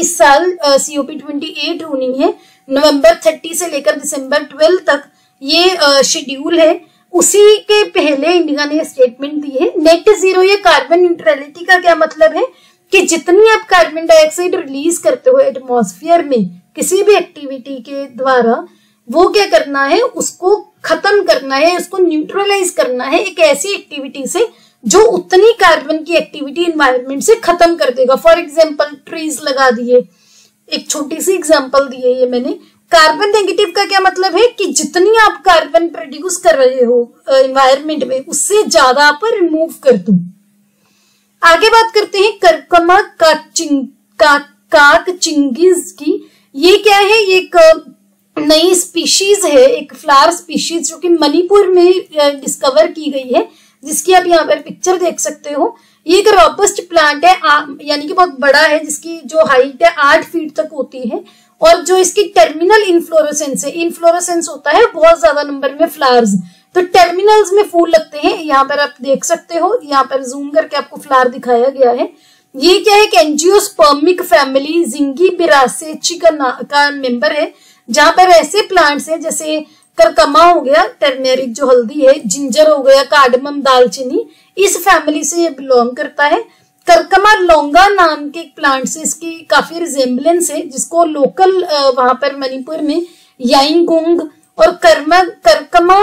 इस साल सीओपी ट्वेंटी एट रूनिंग है, नवंबर 30 से लेकर दिसंबर 12 तक ये शेड्यूल है। उसी के पहले इंडिया ने स्टेटमेंट दी है नेट ज़ीरो या कार्बन न्यूट्रलिटी का क्या मतलब है? कि जितनी आप कार्बन डाइऑक्साइड रिलीज़ करते हो एटमोसफियर में, किसी भी एक्टिविटी के द्वारा, वो क्या करना है? उसको खत्म करना है, उसको न्यूट्रलाइज करना है एक ऐसी एक्टिविटी से जो उतनी कार्बन की एक्टिविटी इन्वायरमेंट से खत्म कर देगा। फॉर एग्ज़ाम्पल ट्रीज लगा दिए। एक छोटी सी एग्ज़ाम्पल दी है ये मैंने। कार्बन नेगेटिव का क्या मतलब है? कि जितनी आप कार्बन प्रोड्यूस कर रहे हो इन्वायरमेंट में, उससे ज़्यादा आप रिमूव कर दो। आगे बात करते हैं करकमा का चिंग का, काक की। ये क्या है? ये एक नई स्पीशीज है, एक फ्लावर स्पीशीज जो कि मणिपुर में डिस्कवर की गई है। जिसकी आप यहाँ पर पिक्चर देख सकते हो ये एक रॉबस्ट प्लांट है यानी कि बहुत बड़ा है जिसकी जो हाइट है आठ फीट तक होती है और जो इसकी टर्मिनल इन्फ्लोरोसेंस है इन्फ्लोरोसेंस होता है बहुत ज़्यादा नंबर में फ्लावर्स तो टर्मिनल्स में फूल लगते हैं यहाँ पर आप देख सकते हो यहाँ पर जूम करके आपको फ्लावर दिखाया गया है। ये क्या है कि एनजियोस्पर्मिक फैमिली जिंगी बिरासेची का, का मेंबर है जहाँ पर ऐसे प्लांट्स हैं जैसे करकमा हो गया टर्मेरिक जो हल्दी है, जिंजर हो गया, कार्डमम दालचीनी इस फैमिली से ये बिलोंग करता है। करकमा लौंगा नाम के एक प्लांट से, इसकी काफ़ी रिजेम्बलेंस है, जिसको लोकल वहाँ पर मणिपुर में याइंगुंग और कर्मा, करकमा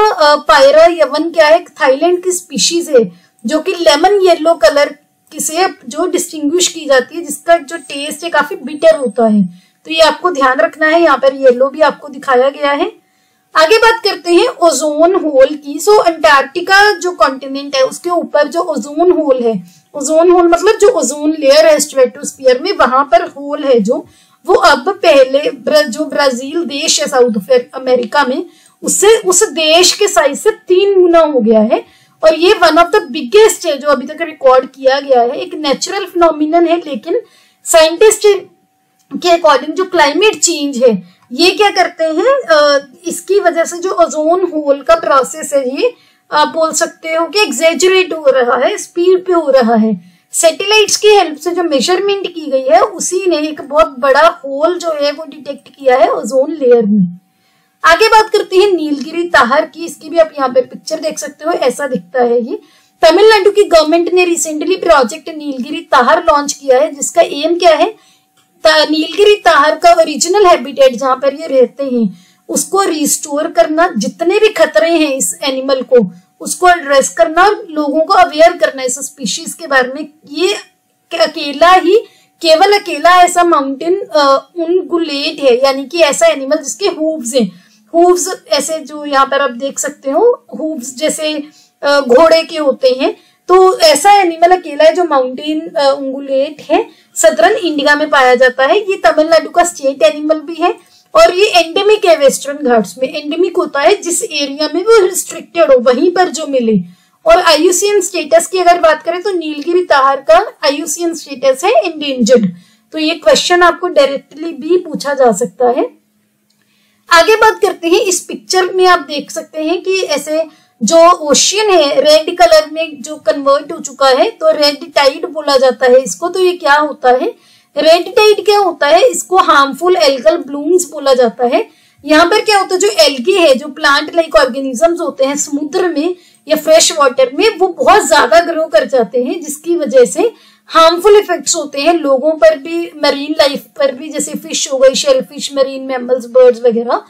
पायरा यवन क्या है थाईलैंड की स्पीशीज है, जो कि लेमन येलो कलर से जो डिस्टिंग्विश की जाती है, जिसका जो टेस्ट है, काफ़ी बिटर होता है। तो ये आपको ध्यान रखना है, यहाँ पर येलो भी आपको दिखाया गया है। आगे बात करते हैं ओजोन होल की। सो अंटार्कटिका जो कॉन्टिनेंट है, उसके ऊपर जो ओजोन होल है, ओजोन होल मतलब जो ओजोन लेयर है स्ट्रेटोस्फीयर में, वहाँ पर होल है जो। वो अब पहले जो ब्राज़ील देश है साउथ अमेरिका में, उससे, उस देश के साइज़ से तीन गुना हो गया है। और ये वन ऑफ़ द बिगेस्ट है, जो अभी तक रिकॉर्ड किया गया है। एक नेचुरल फिनोमिनन है, लेकिन साइंटिस्ट के अकॉर्डिंग जो क्लाइमेट चेंज है ये क्या करते हैं इसकी वजह से जो ओजोन होल का प्रोसेस है ये, आप बोल सकते हो कि एग्जेजरेट हो रहा है स्पीड पे हो रहा है। सैटेलाइट्स की हेल्प से जो मेज़रमेंट की गई है, उसी ने एक बहुत बड़ा होल जो है वो डिटेक्ट किया है ओजोन लेयर में। आगे बात करते हैं नीलगिरी ताहर की, इसकी भी आप यहाँ पे पिक्चर देख सकते हो, ऐसा दिखता है ये। तमिलनाडु की गवर्नमेंट ने recently project Nilgiri Tahr launch किया है, जिसका एम क्या है? नीलगिरी ताहर का ओरिजिनल हैबिटेट जहाँ पर ये रहते हैं, उसको रिस्टोर करना, जितने भी खतरे हैं इस एनिमल को, उसको एड्रेस करना लोगों को अवेयर करना इस स्पीशीज के बारे में। ये अकेला ही, केवल अकेला ऐसा माउंटेन उनगुलेट है, यानी कि ऐसा एनिमल जिसके हूव्स हैं। हूव्स ऐसे जो यहाँ पर आप देख सकते हो हूव्स जैसे घोड़े के होते हैं। तो ऐसा एनिमल अकेला है जो माउंटेन उंगुलेट है सदरन इंडिया में पाया जाता है। ये तमिलनाडु का स्टेट एनिमल भी है और ये एंडेमिक है वेस्टर्न घाट्स में। एंडेमिक होता है जिस एरिया में वो रिस्ट्रिक्टेड हो, वहीं पर जो मिले। और आयुसियन स्टेटस की अगर बात करें तो नीलगिरी ताहर का आयुसियन स्टेटस है इंडेंजर्ड तो ये क्वेश्चन आपको डायरेक्टली भी पूछा जा सकता है। आगे बात करते हैं। इस पिक्चर में आप देख सकते हैं कि ऐसे जो ओशियन है रेड कलर में जो कन्वर्ट हो चुका है तो रेड टाइड बोला जाता है। इसको तो ये क्या होता है? रेड टाइड क्या होता है? इसको हार्मफुल एल्गल ब्लूम्स बोला जाता है। यहाँ पर क्या होता है? जो एल्गी है, जो प्लांट लाइक ऑर्गेनिजम्स होते हैं, समुद्र में या फ्रेश वाटर में, वो बहुत ज़्यादा ग्रो कर जाते हैं, जिसकी वजह से हार्मफुल इफेक्ट्स होते हैं। लोगों पर भी मरीन लाइफ पर भी, जैसे फ़िश हो गई shell fish marine mammals birds वगैरह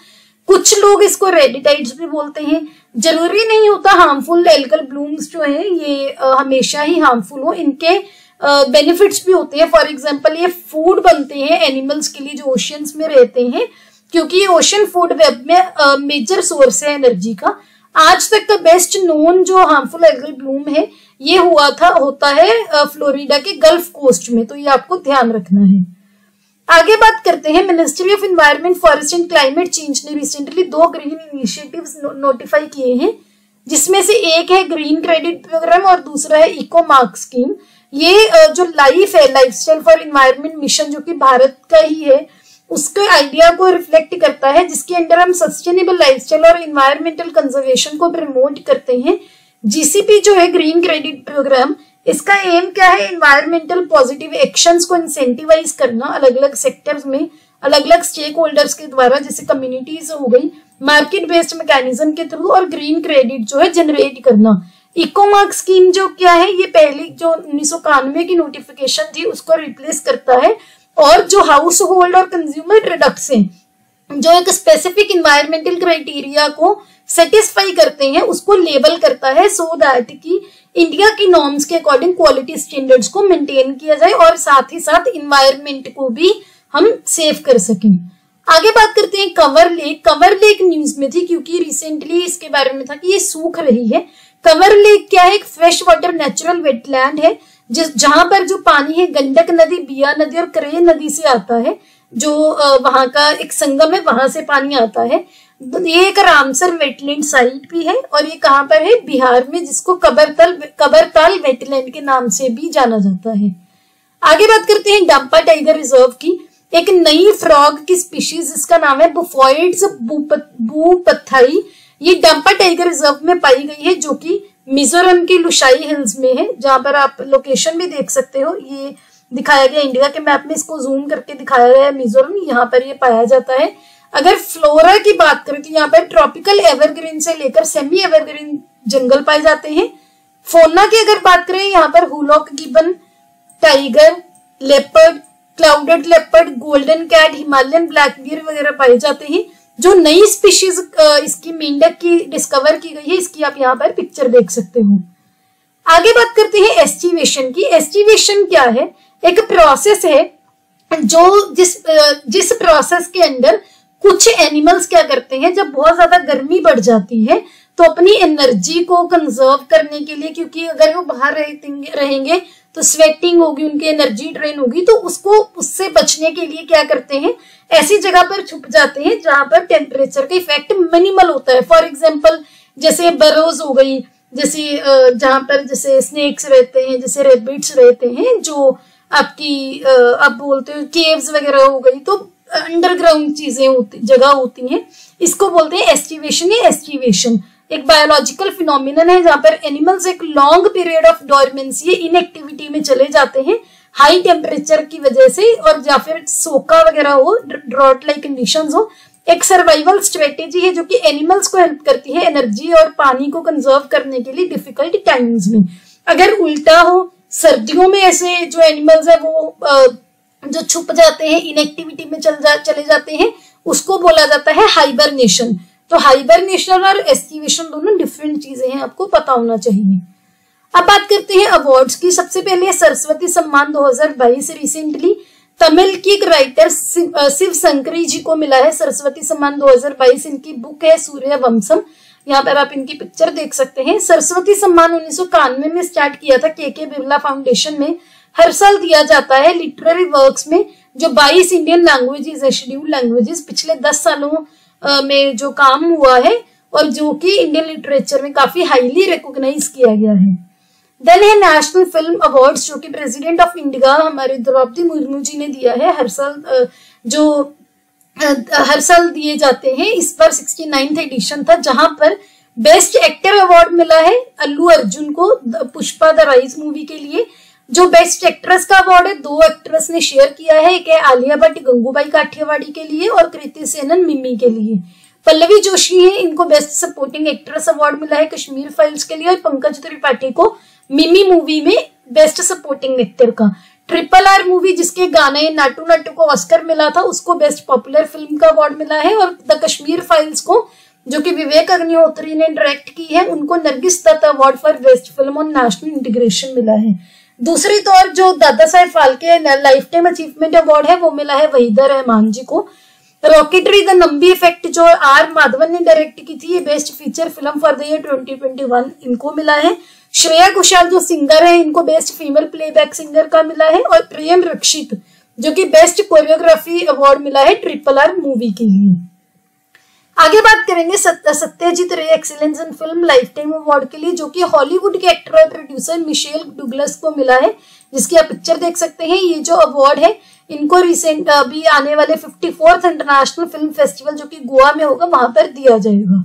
कुछ लोग इसको रेडिटाइड्स भी बोलते हैं। ज़रूरी नहीं होता हार्मफुल एल्कल ब्लूम्स जो है ये आ, हमेशा ही हार्मफुल हो। इनके बेनिफिट्स भी होते हैं। फॉर एग्ज़ाम्पल ये फ़ूड बनते हैं एनिमल्स के लिए जो ओशियंस में रहते हैं क्योंकि ये ओशन फ़ूड वेब में मेजर सोर्स है एनर्जी का। आज तक का बेस्ट नोन जो हार्मफुल एल्गल ब्लूम है ये हुआ था होता है फ्लोरिडा के गल्फ कोस्ट में। तो ये आपको ध्यान रखना है। आगे बात करते हैं। Ministry of environment forest and climate change ने रिसेंटली दो ग्रीन इनिशिएटिव्स नोटिफाई किए हैं, जिसमें से एक है ग्रीन क्रेडिट प्रोग्राम और दूसरा है इको मार्क स्कीम ये जो लाइफ है लाइफस्टाइल फॉर इन्वायरमेंट मिशन जो कि भारत का ही है, उसके आइडिया को रिफ्लेक्ट करता है, जिसके अंडर हम सस्टेनेबल लाइफस्टाइल और इन्वायरमेंटल कंजर्वेशन को प्रमोट करते हैं। जीसीपी जो है ग्रीन क्रेडिट प्रोग्राम इसका एम क्या है? इन्वायरमेंटल पॉजिटिव एक्शंस को इंसेंटिवाइज करना अलग अलग सेक्टर्स में अलग अलग स्टेक होल्डर्स के द्वारा, जैसे कम्युनिटीज हो गई मार्केट बेस्ड मैकेनिज्म के थ्रू और ग्रीन क्रेडिट जो है जनरेट करना। इकोमार्क स्कीम जो क्या है? ये पहली जो उन्नीस की नोटिफिकेशन थी, उसको रिप्लेस करता है। और जो हाउस होल्ड और कंज्यूमर प्रोडक्ट्स हैं, जो एक स्पेसिफिक इन्वायरमेंटल क्राइटेरिया को सेटिस्फाई करते हैं, उसको लेबल करता है सो दैट की इंडिया की नॉर्म्स के अकॉर्डिंग क्वालिटी स्टैंडर्ड्स को मेंटेन किया जाए और साथ ही साथ इन्वायरमेंट को भी हम सेव कर सकें। आगे बात करते हैं Kanwar lake Kanwar lake news में थी क्योंकि रिसेंटली इसके बारे में था कि ये सूख रही है। कंवर लेक क्या है? एक फ्रेश वाटर नेचुरल वेटलैंड है, जिस जहाँ पर जो पानी है, गंडक नदी, बिया नदी और करे नदी से आता है, जो वहाँ का एक संगम है, वहाँ से पानी आता है। ये एक रामसर वेटलैंड साइट भी है और ये कहाँ पर है? बिहार में, जिसको कबरतल, कबरताल वेटलैंड के नाम से भी जाना जाता है। आगे बात करते हैं डम्पा टाइगर रिज़र्व की। एक नई फ्रॉग की स्पीशीज इसका नाम है बुफॉइड्स बूपथाई ये डम्पा टाइगर रिज़र्व में पाई गई है, जो कि मिजोरम के लुशाई हिल्स में है, जहाँ पर आप लोकेशन भी देख सकते हो। ये दिखाया गया इंडिया के मैप में, इसको जूम करके दिखाया गया है मिजोरम। यहाँ पर ये पाया जाता है। अगर फ्लोरा की बात करें तो यहाँ पर ट्रॉपिकल एवरग्रीन से लेकर सेमी एवरग्रीन जंगल पाए जाते हैं। फोना की अगर बात करें, यहाँ पर hoolock gibbon tiger leopard clouded leopard golden cat Himalayan black bear वगैरह पाए जाते हैं। जो नई स्पीशीज इसकी मेंढक की डिस्कवर की गई है, इसकी आप यहाँ पर पिक्चर देख सकते हो। आगे बात करते हैं एस्टिवेशन की। एस्टिवेशन क्या है? एक प्रोसेस है जो जिस जिस प्रोसेस के अंदर कुछ एनिमल्स क्या करते हैं, जब बहुत ज़्यादा गर्मी बढ़ जाती है तो अपनी एनर्जी को कंजर्व करने के लिए, क्योंकि अगर वो बाहर रहेंगे तो स्वेटिंग होगी, उनकी एनर्जी ड्रेन होगी तो उसको, उससे बचने के लिए क्या करते हैं, ऐसी जगह पर छुप जाते हैं, जहाँ पर टेम्परेचर का इफ़ेक्ट मिनिमल होता है। फॉर एग्ज़ाम्पल जैसे बरोज हो गई, जैसे जहाँ पर जैसे स्नेक्स रहते हैं, जैसे रेबिट्स रहते हैं, जो आपकी आप बोलते हो केव्स वगैरह हो गई तो अंडरग्राउंड चीज़ें होती, जगह होती हैं। इसको बोलते हैं एस्टिवेशन, या एस्टिवेशन। एक बायोलॉजिकल फिनोमिनन है, जहाँ पर एनिमल्स एक long period of dormancy inactivity में चले जाते हैं हाई टेम्परेचर की वजह से, और या फिर सोका वगैरह हो ड्रॉट लाइक कंडीशन हो, एक सर्वाइवल स्ट्रेटेजी है जो कि एनिमल्स को हेल्प करती है एनर्जी और पानी को कंजर्व करने के लिए डिफ़िकल्ट टाइम्स में। अगर उल्टा हो, सर्दियों में ऐसे जो एनिमल्स है वो जो छुप जाते हैं इनएक्टिविटी में चल जा, चले जाते हैं, उसको बोला जाता है हाइबरनेशन तो हाइबरनेशन और एस्टिवेशन दोनों डिफरेंट चीज़ें हैं, आपको पता होना चाहिए। अब बात करते हैं अवार्ड्स की। सबसे पहले सरस्वती सम्मान 2022 रिसेंटली तमिल की एक राइटर शिव शंकरी जी को मिला है सरस्वती सम्मान 2022 इनकी बुक है सूर्य वंशम यहाँ पर आप इनकी पिक्चर देख सकते हैं। सरस्वती सम्मान उन्नीस में स्टार्ट किया था के के बिरला फाउंडेशन में। हर साल दिया जाता है लिटरेरी वर्क्स में, जो 22 इंडियन लैंग्वेजेस है शेड्यूल्ड लैंग्वेजेस पिछले 10 सालों में जो काम हुआ है, और जो कि इंडियन लिटरेचर में काफ़ी हाईली रिकॉग्नाइज किया गया है। देन है नेशनल फ़िल्म अवार्ड्स जो कि प्रेसिडेंट ऑफ़ इंडिया हमारे द्रौपदी मुर्मू जी ने दिया है, हर साल जो हर साल दिए जाते हैं। इस बार सिक्सटी नाइन्थ एडिशन था, जहाँ पर बेस्ट एक्टर अवार्ड मिला है, अल्लू अर्जुन को पुष्पा द राइज मूवी के लिए। जो बेस्ट एक्ट्रेस का अवार्ड है, दो एक्ट्रेस ने शेयर किया है, एक है आलिया भट्ट गंगूबाई काठियावाड़ी के लिए और कृति सेनन मिमी के लिए। पल्लवी जोशी है, इनको बेस्ट सपोर्टिंग एक्ट्रेस अवार्ड मिला है कश्मीर फाइल्स के लिए और पंकज त्रिपाठी को मिमी मूवी में बेस्ट सपोर्टिंग एक्टर का। ट्रिपल आर मूवी जिसके गाने नाटू नाटू को ऑस्कर मिला था, उसको बेस्ट पॉपुलर फ़िल्म का अवार्ड मिला है और द कश्मीर फाइल्स को, जो कि विवेक अग्निहोत्री ने डायरेक्ट की है, उनको Nargis Dutt award for best film on national integration मिला है। दूसरी तौर जो Dadasaheb Phalke lifetime achievement award है, वो मिला है वहीदा रहमान जी को। रॉकेटरी द नंबी इफ़ेक्ट जो आर माधवन ने डायरेक्ट की थी, ये best feature film for the year 2021 इनको मिला है। श्रेया घोषाल जो सिंगर है, इनको बेस्ट फीमेल प्लेबैक सिंगर का मिला है और प्रेम रक्षित, जो कि बेस्ट कोरियोग्राफी अवार्ड मिला है ट्रिपल आर मूवी के लिए। आगे बात करेंगे Satyajit Ray excellence in film lifetime award के लिए, जो कि हॉलीवुड के एक्टर और प्रोड्यूसर मिशेल डुगलस को मिला है, जिसकी आप पिक्चर देख सकते हैं। ये जो अवार्ड है, इनको रिसेंट अभी आने वाले fifty fourth international film festival जो कि गोवा में होगा, वहाँ पर दिया जाएगा।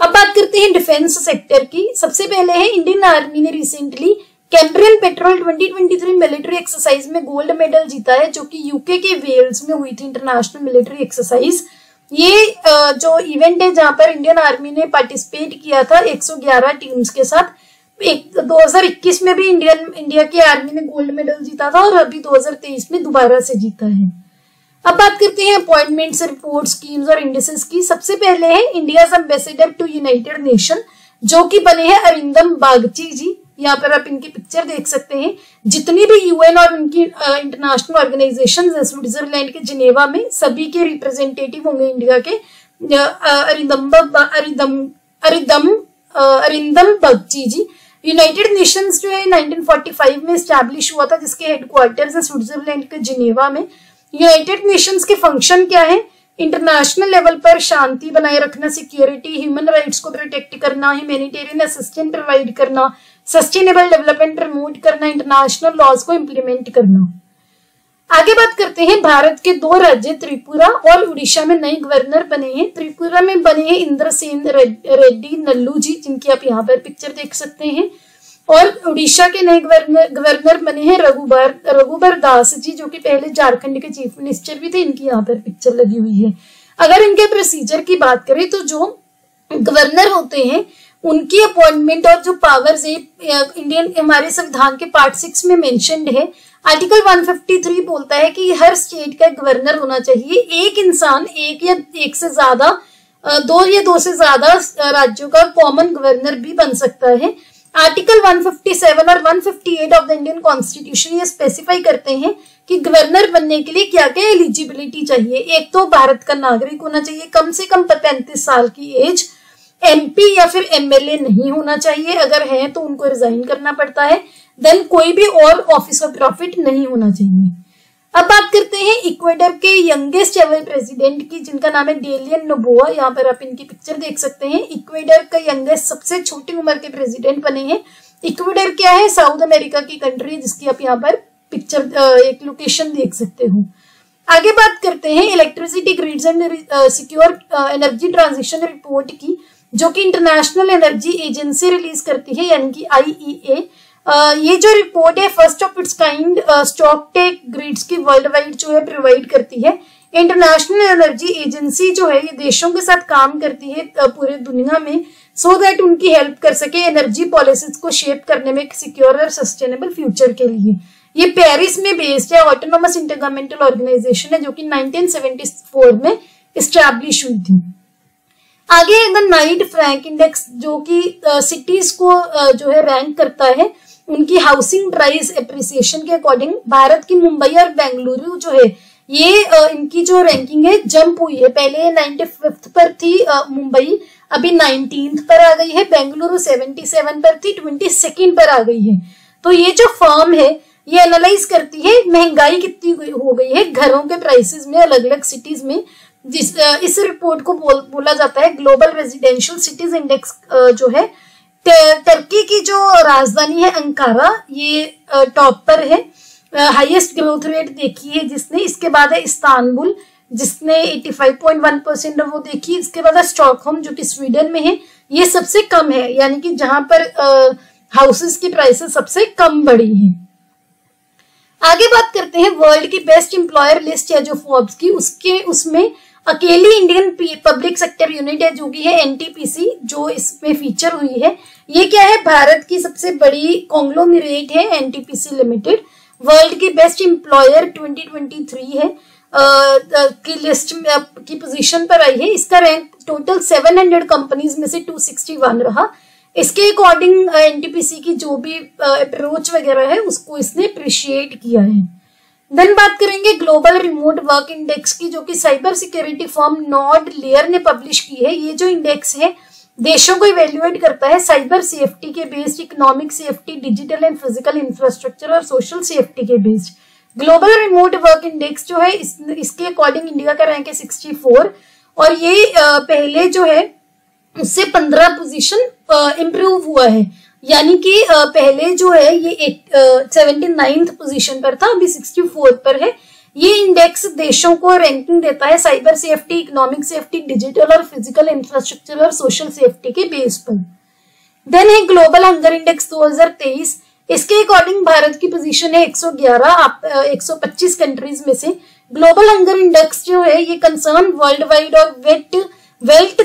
अब बात करते हैं डिफेंस सेक्टर की। सबसे पहले है इंडियन आर्मी ने recently Cambrian patrol 2023 military exercise में गोल्ड मेडल जीता है, जो कि यूके के वेल्स में हुई थी इंटरनेशनल मिलिट्री एक्सरसाइज ये जो इवेंट है जहाँ पर इंडियन आर्मी ने पार्टिसिपेट किया था 111 टीम्स के साथ, एक 2021 में भी इंडियन इंडिया की आर्मी ने गोल्ड मेडल जीता था और अभी 2023 में दोबारा से जीता है। अब बात करते हैं अपॉइंटमेंट्स रिपोर्ट स्कीम्स और इंडिसेस की। सबसे पहले है India ambassador to United Nation जो कि बने हैं अरिंदम बागची जी। यहाँ पर आप इनकी पिक्चर देख सकते हैं। जितनी भी यूएन और उनकी इंटरनेशनल ऑर्गेनाइजेशन स्विट्जरलैंड के जिनेवा में, सभी के रिप्रेजेंटेटिव होंगे इंडिया के। अरिंदम अरिंदम अरिंदम अरिंदम बगची जी। यूनाइटेड नेशंस जो है 1945 में स्टैब्लिश हुआ था, जिसके हेडक्वार्टर्स है स्विट्जरलैंड के जिनेवा में। यूनाइटेड नेशंस के फ़ंक्शन क्या है? इंटरनेशनल लेवल पर शांति बनाए रखना सिक्योरिटी ह्यूमन राइट्स को प्रोटेक्ट करना ह्यूमेनिटेरियन असिस्टेंट प्रोवाइड करना सस्टेनेबल डेवलपमेंट प्रमोट करना इंटरनेशनल लॉज को इम्प्लीमेंट करना। आगे बात करते हैं, भारत के दो राज्य, त्रिपुरा और उड़ीसा में नए गवर्नर बने हैं। त्रिपुरा में बने हैं इंद्र सेन रेड्डी, नल्लू जी, जिनकी आप यहाँ पर पिक्चर देख सकते हैं। और उड़ीसा के नए गवर्नर गवर्नर बने हैं रघुबर रघुबर दास जी, जो कि पहले झारखंड के चीफ मिनिस्टर भी थे, इनकी यहाँ पर पिक्चर लगी हुई है। अगर इनके प्रोसीजर की बात करें तो जो गवर्नर होते हैं उनकी अपॉइंटमेंट और जो पावर्स है इंडियन हमारे संविधान के पार्ट सिक्स में मेंशनड है आर्टिकल 153 बोलता है कि हर स्टेट का गवर्नर होना चाहिए। एक इंसान, एक या एक से ज़्यादा दो या दो से ज़्यादा राज्यों का कॉमन गवर्नर भी बन सकता है। आर्टिकल 157 और 158 ऑफ़ द इंडियन कॉन्स्टिट्यूशन ये स्पेसिफाई करते हैं कि गवर्नर बनने के लिए क्या क्या एलिजिबिलिटी चाहिए। एक तो भारत का नागरिक होना चाहिए, कम से कम पैंतीस साल की एज एमपी या फिर एमएलए नहीं होना चाहिए। अगर है तो उनको रिजाइन करना पड़ता है। देन कोई भी और ऑफ़िस ऑफ़ प्रॉफिट नहीं होना चाहिए। अब बात करते हैं इक्वेडर के यंगेस्ट एवर प्रेसिडेंट की, जिनका नाम है डेलियन नोबोआ यहाँ पर आप इनकी पिक्चर देख सकते हैं। इक्वेडर का यंगेस्ट सबसे छोटी उम्र के प्रेसिडेंट बने हैं। इक्वेडर क्या है? साउथ अमेरिका की कंट्री जिसकी आप यहाँ पर पिक्चर एक लोकेशन देख सकते हो। आगे बात करते हैं electricity grids and secure energy transition report की। जो कि इंटरनेशनल एनर्जी एजेंसी रिलीज़ करती है यानी कि आईईए uh, ये जो रिपोर्ट है first of its kind stocktake grids की वर्ल्ड वाइड जो है प्रोवाइड करती है। इंटरनेशनल एनर्जी एजेंसी जो है ये देशों के साथ काम करती है पूरे दुनिया में सो so दैट उनकी हेल्प कर सके एनर्जी पॉलिसीज़ को शेप करने में सिक्योर और सस्टेनेबल फ्यूचर के लिए। ये पेरिस में बेस्ड है ऑटोनोमस इंटरगवर्नमेंटल ऑर्गेनाइजेशन है जो कि 1974 में स्टैब्लिश हुई थी। आगे द नाइट फ्रैंक इंडेक्स जो कि सिटीज़ को जो है रैंक करता है, उनकी हाउसिंग प्राइस एप्रिसिएशन के अकॉर्डिंग भारत की मुंबई और बेंगलुरु जो है, ये इनकी जो रैंकिंग है जंप हुई है। पहले नाइन्टी फिफ्थ पर थी मुंबई, अभी नाइनटीन पर आ गई है, बेंगलुरु सेवेंटी सेवन पर थी ट्वेंटी सेकेंड पर आ गई है। तो ये जो फर्म है, ये एनालाइज करती है, महँगाई कितनी हो गई है, घरों के प्राइसेस में अलग अलग सिटीज़ में। जिस इस रिपोर्ट को बोल, बोला जाता है ग्लोबल रेजिडेंशियल सिटीज़ इंडेक्स जो है टर्की की जो राजधानी है अंकारा ये टॉप पर है। हाईएस्ट ग्रोथ रेट देखी है जिसने इसके बाद है इस्तानबुल जिसने 85.1 परसेंट वो देखी। इसके बाद है स्टॉकहोम जो कि स्वीडन में है ये सबसे कम है यानी कि जहाँ पर हाउसेस की प्राइसेस सबसे कम बढ़ी है। आगे बात करते हैं वर्ल्ड की बेस्ट एम्प्लॉयर लिस्ट है जो फोर्ब्स की उसके उसमें अकेली इंडियन पब्लिक सेक्टर यूनिट है जो कि है एनटीपीसी जो इसमें फीचर हुई है। ये क्या है? भारत की सबसे बड़ी कॉन्ग्लोमिरेट है एनटीपीसी लिमिटेड वर्ल्ड की बेस्ट एम्प्लॉयर 2023 है। आ, की लिस्ट में की पोजीशन पर आई है। इसका रैंक टोटल 700 कंपनीज़ में से 261 रहा। इसके अकॉर्डिंग एनटीपीसी की जो भी अप्रोच वगैरह है उसको इसने अप्रिशिएट किया है। देन बात करेंगे ग्लोबल रिमोट वर्क इंडेक्स की जो कि cyber security firm NordLayer ने पब्लिश की है। ये जो इंडेक्स है देशों को इवेल्युएट करता है साइबर सेफ्टी के based economic safety digital and physical infrastructure और सोशल सेफ्टी के based global remote work index जो है इस, इसके अकॉर्डिंग इंडिया का रैंक है सिक्सटी फोर और ये पहले जो है उससे पंद्रह पोजीशन इम्प्रूव हुआ है। यानी कि पहले जो है, ये सेवेंटी नाइन्थ पोजिशन पर था, अभी सिक्सटी फोर्थ पर है। ये इंडेक्स देशों को रैंकिंग देता है cyber safety economic safety digital और फ़िज़िकल इंफ्रास्ट्रक्चर और सोशल सेफ्टी के बेस पर। देन है ग्लोबल हंगर इंडेक्स 2023 इसके अकॉर्डिंग भारत की पोजीशन है 111 आप 125 कंट्रीज़ में से। ग्लोबल हंगर इंडेक्स जो है, ये कंसर्न वर्ल्ड वाइड और वेट वेल्ट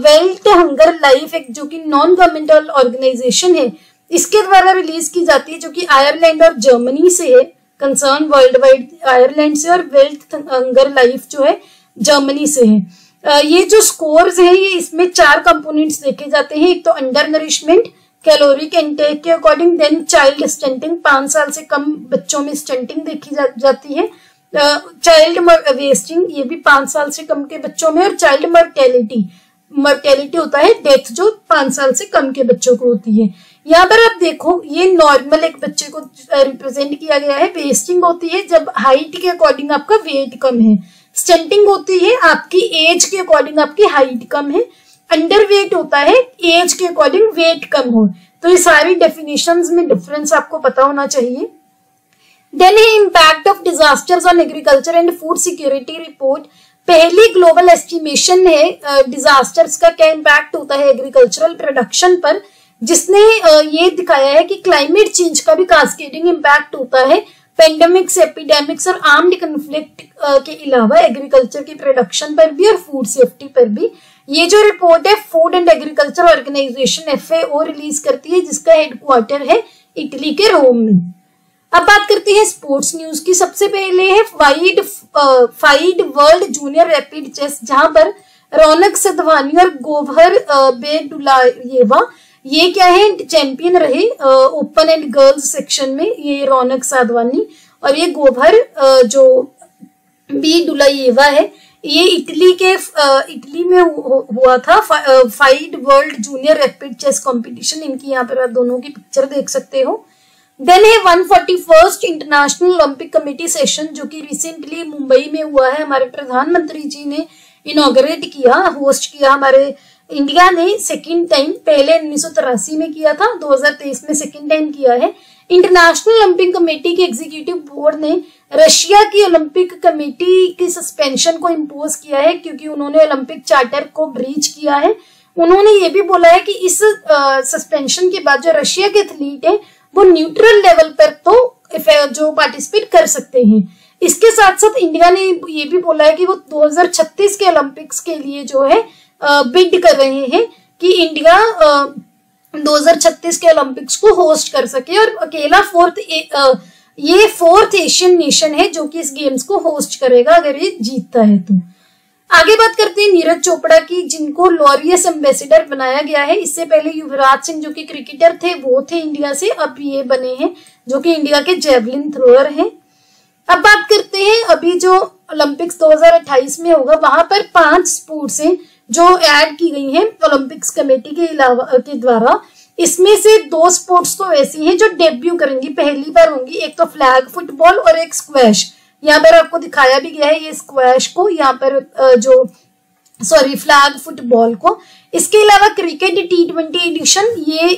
वेल्ट हंगर लाइफ एक जो कि नॉन गवर्नमेंटल ऑर्गेनाइजेशन है इसके द्वारा रिलीज़ की जाती है जो कि आयरलैंड और जर्मनी से है कंसर्न वर्ल्ड वाइड आयरलैंड से और वेल्थ हंगर लाइफ जो है जर्मनी से है। ये जो स्कोर्स है ये इसमें चार कंपोनेंट्स देखे जाते हैं एक तो अंडर नरिशमेंट कैलोरिक इंटेक के अकॉर्डिंग देन चाइल्ड स्टंटिंग पाँच साल से कम बच्चों में स्टंटिंग देखी जा, जाती है चाइल्ड वेस्टिंग ये भी पाँच साल से कम के बच्चों में, और चाइल्ड मर्टेलिटी मर्टेलिटी होता है डेथ जो पाँच साल से कम के बच्चों को होती है। यहाँ पर आप देखो, ये नॉर्मल एक बच्चे को रिप्रेजेंट किया गया है वेस्टिंग होती है, जब हाइट के अकॉर्डिंग आपका वेट कम है। स्टंटिंग होती है, आपकी एज के अकॉर्डिंग आपकी हाइट कम है। अंडर वेट होता है एज के अकॉर्डिंग वेट कम हो। तो ये सारी डेफिनेशन में डिफरेंस आपको पता होना चाहिए। है impact of disasters on agriculture and food security report पहली ग्लोबल एस्टिमेशन है डिजास्टर्स का क्या इम्पैक्ट होता है एग्रीकल्चरल प्रोडक्शन पर, जिसने ये दिखाया है कि क्लाइमेट चेंज का भी कास्केडिंग इम्पैक्ट होता है पेंडेमिक्स एपिडेमिक्स और आर्म्ड कंफ्लिक्ट के अलावा एग्रीकल्चर की प्रोडक्शन पर भी और फ़ूड सेफ्टी पर भी। ये जो रिपोर्ट है food and agriculture organisation F release करती है, जिसका हेडक्वार्टर है इटली के रोम में। अब बात करते हैं स्पोर्ट्स न्यूज़ की। सबसे पहले है FIDE FIDE world junior rapid chess जहाँ पर रौनक सदवानी और गोभर बेडुलायेवा ये क्या है? चैंपियन रहे ओपन एंड गर्ल्स सेक्शन में, ये रौनक साधवानी और ये गोभर जो बी डुलाइवा है, ये इटली के इटली में हुआ था। FIDE world junior rapid chess competition इनकी यहाँ पर आप दोनों की पिक्चर देख सकते हो। देन है one forty first international Olympic committee session जो कि रिसेंटली मुंबई में हुआ है। हमारे प्रधानमंत्री जी ने इनोग्रेट किया होस्ट किया हमारे इंडिया ने सेकेंड टाइम पहले उन्नीस सौ तिरासी में किया था 2023 में सेकेंड टाइम किया है। इंटरनेशनल ओलंपिक कमेटी के एग्जीक्यूटिव बोर्ड ने रशिया की ओलंपिक कमेटी की सस्पेंशन को इम्पोज किया है, क्योंकि उन्होंने ओलंपिक चार्टर को ब्रीच किया है। उन्होंने ये भी बोला है कि इस सस्पेंशन के बाद जो रशिया के एथलीट है वो न्यूट्रल लेवल पर तो जो पार्टिसिपेट कर सकते हैं। इसके साथ साथ इंडिया ने ये भी बोला है कि वो 2036 के ओलंपिक्स के लिए जो है बिड कर रहे हैं कि इंडिया 2036 के ओलंपिक्स को होस्ट कर सके और अकेला फोर्थ ये फोर्थ एशियन नेशन है जो कि इस गेम्स को होस्ट करेगा, अगर ये जीतता है तो। आगे बात करते हैं नीरज चोपड़ा की, जिनको लॉरियस एम्बेसिडर बनाया गया है। इससे पहले युवराज सिंह, जो कि क्रिकेटर थे, वो थे इंडिया से। अब ये बने हैं, जो कि इंडिया के जेवलिन थ्रोअर हैं। अब बात करते हैं, अभी जो ओलंपिक्स 2028 में होगा, वहाँ पर पाँच स्पोर्ट्स हैं, जो ऐड की गई हैं ओलंपिक्स कमेटी के अलावा, के द्वारा। इसमें से दो स्पोर्ट्स तो ऐसी हैं, जो डेब्यू करेंगी, पहली बार होंगी, एक तो फ्लैग फुटबॉल और एक स्क्वैश यहाँ पर आपको दिखाया भी गया है ये स्क्वैश को, यहाँ पर जो सॉरी फ्लैग फुटबॉल को। इसके अलावा क्रिकेट टी ट्वेंटी एडिशन ये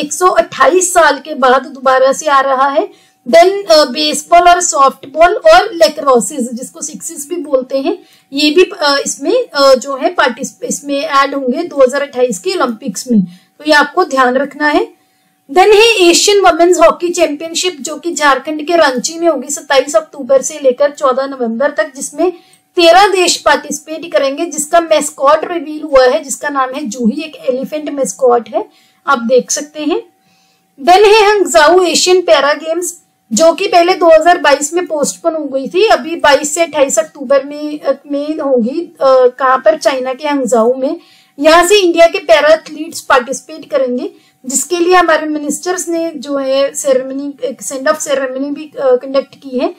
एक सौ अट्ठाईस साल के बाद दोबारा से आ रहा है। देन बेसबॉल और सॉफ्टबॉल और लेक्रोसिस जिसको सिक्सिस भी बोलते हैं, ये भी इसमें जो है पार्टिसिपेट इसमें ऐड होंगे 2028 के ओलंपिक्स में। तो ये आपको ध्यान रखना है। देन है एशियन वुमेन्स हॉकी चैंपियनशिप जो कि झारखंड के रांची में होगी 27 अक्टूबर से लेकर 14 नवंबर तक, जिसमें तेरह देश पार्टिसिपेट करेंगे, जिसका मेस्कॉट रिवील हुआ है, जिसका नाम है जूही, एक एलिफेंट मेस्कॉट है, आप देख सकते हैं। देन है हंगजाऊ एशियन पैरा गेम्स जो कि पहले 2022 में पोस्टपोन हो गई थी, अभी 22 से 28 अक्टूबर में में होगी कहाँ पर, चाइना के हंगजाऊ में। यहाँ से इंडिया के पैरा एथलीट्स पार्टिसिपेट करेंगे। जिसके लिए हमारे मिनिस्टर्स ने जो है सेरेमनी सेंड ऑफ़ सेरेमनी भी कंडक्ट की है।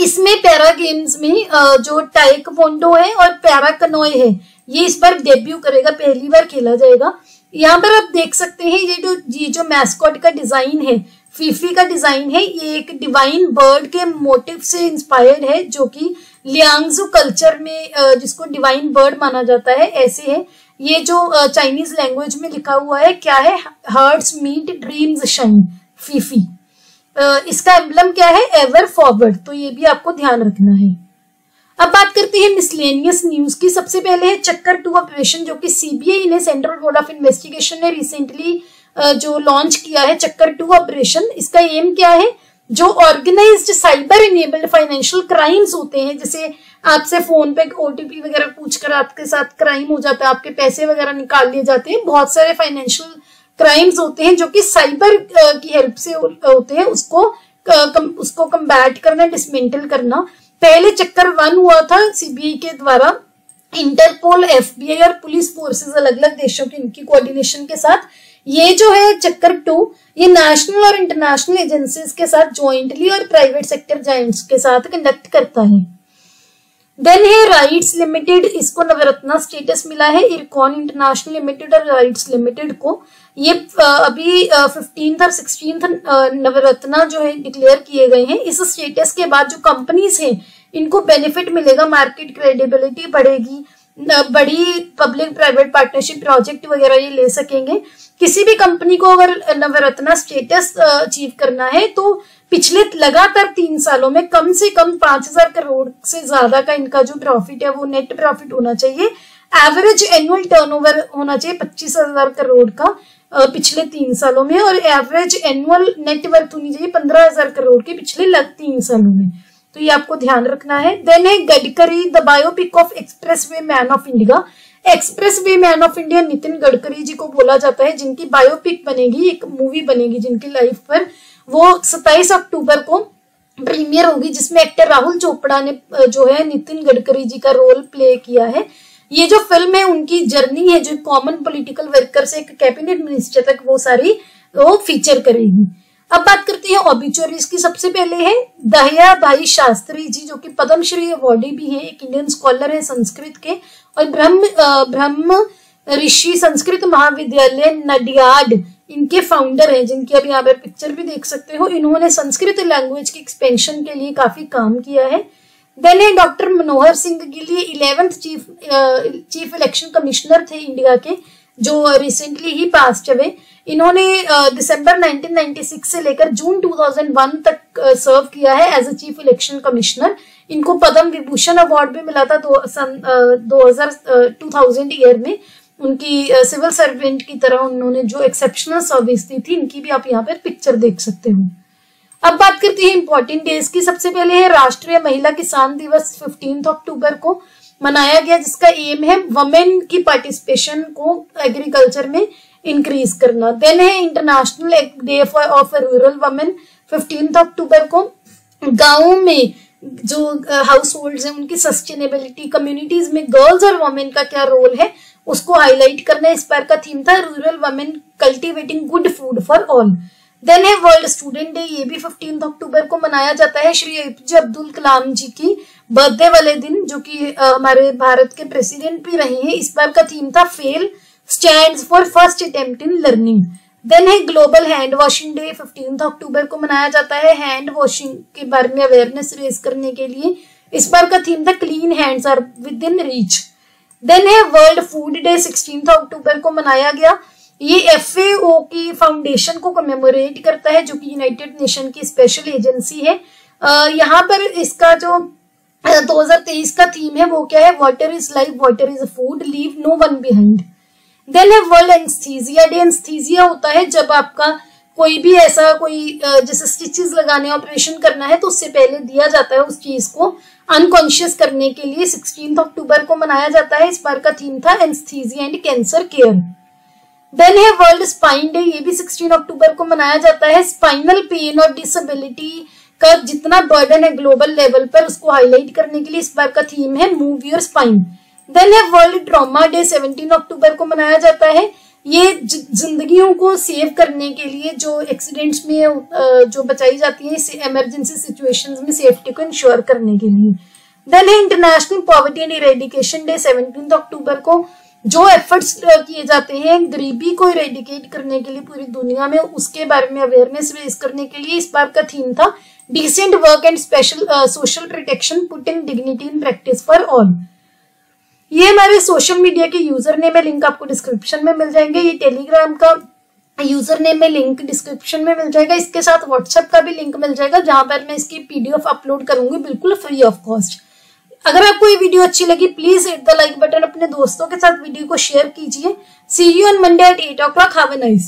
इसमें पैरा गेम्स में जो टाइक पोंडो है और पैरा कनोय है, ये इस बार डेब्यू करेगा, पहली बार खेला जाएगा। यहाँ पर आप देख सकते हैं, ये जो ये जो मैस्कॉट का डिज़ाइन है फीफी का डिज़ाइन है, ये एक डिवाइन बर्ड के मोटिव से इंस्पायर्ड है, जो कि लियांगजू कल्चर में जिसको डिवाइन बर्ड माना जाता है, ऐसे है। ये जो चाइनीज़ लैंग्वेज में लिखा हुआ है, क्या है? Hearts meet dreams shine Feifei इसका एम्बलम क्या है? एवर फॉरवर्ड तो ये भी आपको ध्यान रखना है। अब बात करते हैं मिसलेनियस न्यूज़ की। सबसे पहले है चक्कर टू ऑपरेशन जो कि सीबीआई ने सेंट्रल बोर्ड ऑफ़ इन्वेस्टिगेशन ने रिसेंटली जो लॉन्च किया है चक्कर टू ऑपरेशन इसका एम क्या है? जो organized cyber enabled financial crimes होते हैं, जैसे आपसे फ़ोन पे ओटीपी वगैरह पूछकर आपके साथ क्राइम हो जाता है, आपके पैसे वगैरह निकाल लिए जाते हैं। बहुत सारे फाइनेंशियल क्राइम्स होते हैं जो कि साइबर की हेल्प से होते हैं। उसको उसको कम्बैट करना डिसमेंटल करना। पहले चक्कर वन हुआ था सीबीआई के द्वारा। इंटरपोल एफबीआई और पुलिस फोर्सेस अलग अलग देशों की, इनकी कोऑर्डिनेशन के साथ। ये जो है चक्कर टू ये नेशनल और इंटरनेशनल एजेंसीज के साथ ज्वाइंटली और प्राइवेट सेक्टर जाइंट्स के साथ कंडक्ट करता है। देन है राइट्स लिमिटेड इसको नवरत्न स्टेटस मिला है इरकॉन इंटरनेशनल लिमिटेड और राइट्स लिमिटेड को। ये अभी फिफ्टींथ और सिक्सटीन नवरत्न जो है डिक्लेयर किए गए हैं। इस स्टेटस के बाद जो कंपनीज़ हैं, इनको बेनिफिट मिलेगा मार्केट क्रेडिबिलिटी बढ़ेगी बड़ी पब्लिक प्राइवेट पार्टनरशिप प्रोजेक्ट वगैरह ये ले सकेंगे। किसी भी कंपनी को अगर नवरत्ना स्टेटस अचीव करना है तो पिछले लगातार तीन सालों में कम से कम पाँच हज़ार करोड़ से ज़्यादा का इनका जो प्रॉफिट है, वो नेट प्रॉफिट होना चाहिए। एवरेज एनुअल टर्नओवर होना चाहिए पच्चीस हज़ार करोड़ का पिछले तीन सालों में। और एवरेज एनुअल नेटवर्थ होनी चाहिए पंद्रह हज़ार करोड़ के पिछले लग तीन सालों में। तो ये आपको ध्यान रखना है। देन है Gadkari the biopic of expressway man of India expressway man of India Nitin Gadkari ji को बोला जाता है, जिनकी बायोपिक बनेगी, एक मूवी बनेगी जिनकी लाइफ पर। वो 27 अक्टूबर को प्रीमियर होगी, जिसमें एक्टर राहुल चोपड़ा ने जो है नितिन गडकरी जी का रोल प्ले किया है। ये जो फ़िल्म है, उनकी जर्नी है, जो कॉमन पॉलिटिकल वर्कर से एक कैबिनेट मिनिस्टर तक वो सारी, वो फीचर करेगी। अब बात करते हैं ऑबिचुअरीज की। सबसे पहले है दहिया भाई शास्त्री जी, जो कि पद्मश्री अवॉर्डी भी है। एक इंडियन स्कॉलर है संस्कृत के। और ब्रह्म ब्रह्म ऋषि संस्कृत महाविद्यालय नडियाड, इनके फाउंडर हैं, जिनकी अभी यहाँ पर पिक्चर भी देख सकते हो। इन्होंने संस्कृत लैंग्वेज के एक्सपेंशन के लिए काफ़ी काम किया है। देन है डॉक्टर मनोहर सिंह गिल ये eleventh chief chief election commissioner थे इंडिया के। जो रिसेंटली ही पास्ट अवे इन्होंने दिसंबर 1996 से लेकर जून 2001 तक सर्व किया है as a chief election commissioner इनको पद्म विभूषण अवार्ड भी मिला था दो, सन दो ईयर में। उनकी सिविल सर्वेंट की तरह उन्होंने जो एक्सेप्शनल सर्विस दी थी इनकी भी आप यहाँ पर पिक्चर देख सकते हो। अब बात करते हैं इंपॉर्टेंट डेज़ की। सबसे पहले है राष्ट्रीय महिला किसान दिवस फिफ्टींथ अक्टूबर को। मनाया गया, जिसका एम है वमेन की पार्टिसिपेशन को एग्रीकल्चर में इंक्रीज करना। देन है international day of rural women fifteen October को गाँव में जो हाउस होल्ड है, उनकी सस्टेनेबिलिटी कम्युनिटीज में गर्ल्स और वुमेन का क्या रोल है, उसको हाईलाइट करना। इस बार का थीम था rural women cultivating good food for all then है वर्ल्ड स्टूडेंट डे ये भी फिफ्टीन अक्टूबर को मनाया जाता है श्री एपीजे अब्दुल कलाम जी की बर्थडे वाले दिन, जो कि हमारे भारत के प्रेसिडेंट भी रहे हैं। इस बार का थीम था fail stand for first attempt in learning then है global hand washing day fifteen October को मनाया जाता है हैंड वॉशिंग के बारे में अवेयरनेस रेज करने के लिए। इस बार का थीम था clean hands are within reach then है world food day sixteen October को मनाया गया। ये एफ़ की फाउंडेशन को कमेमोरेट करता है, जो कि यूनाइटेड नेशन की स्पेशल एजेंसी है। यहाँ पर इसका जो 2023 का थीम है, वो क्या है? Water is life water is food leave no one behind then है वर्ल्ड एंस्थीजिया डे एंस्थीजिया होता है, जब आपका कोई भी ऐसा कोई जैसे स्टिचेस लगाने ऑपरेशन करना है तो उससे पहले दिया जाता है उस चीज़ को अनकॉन्शियस करने के लिए। सिक्सटीन अक्टूबर को मनाया जाता है, इस बार का थीम था anaesthesia and cancer care then है वर्ल्ड स्पाइन डे ये भी सिक्सटीन अक्टूबर को मनाया जाता है। स्पाइनल पेन और डिसेबिलिटी का जितना बर्डन है ग्लोबल लेवल पर, उसको हाईलाइट करने के लिए इस बार का थीम है मूव योर स्पाइन देन है वर्ल्ड ट्रॉमा डे 17 अक्टूबर को मनाया जाता है। ये जिंदगियों को सेव करने के लिए जो एक्सीडेंट्स में जो बचाई जाती है इमरजेंसी सिचुएशंस में सेफ्टी को इंश्योर करने के लिए। देन है international poverty and eradication day seventeen October को जो एफर्ट्स किए जाते हैं, गरीबी को इरेडिकेट करने के लिए पूरी दुनिया में, उसके बारे में अवेयरनेस रेज करने के लिए इस बार का थीम था decent work and special social protection putting dignity in practice for all ये हमारे सोशल मीडिया के यूज़र नेम है लिंक आपको डिस्क्रिप्शन में मिल जाएँगे, ये टेलीग्राम का यूज़र नेम में लिंक डिस्क्रिप्शन में मिल जाएगा, इसके साथ व्हाट्सएप का भी लिंक मिल जाएगा, जहाँ पर मैं इसकी पीडीएफ अपलोड करूँगी, बिल्कुल फ्री ऑफ़ कॉस्ट अगर आपको ये वीडियो अच्छी लगी please hit the like button अपने दोस्तों के साथ वीडियो को शेयर कीजिए। See you on Monday at at o'clock have nice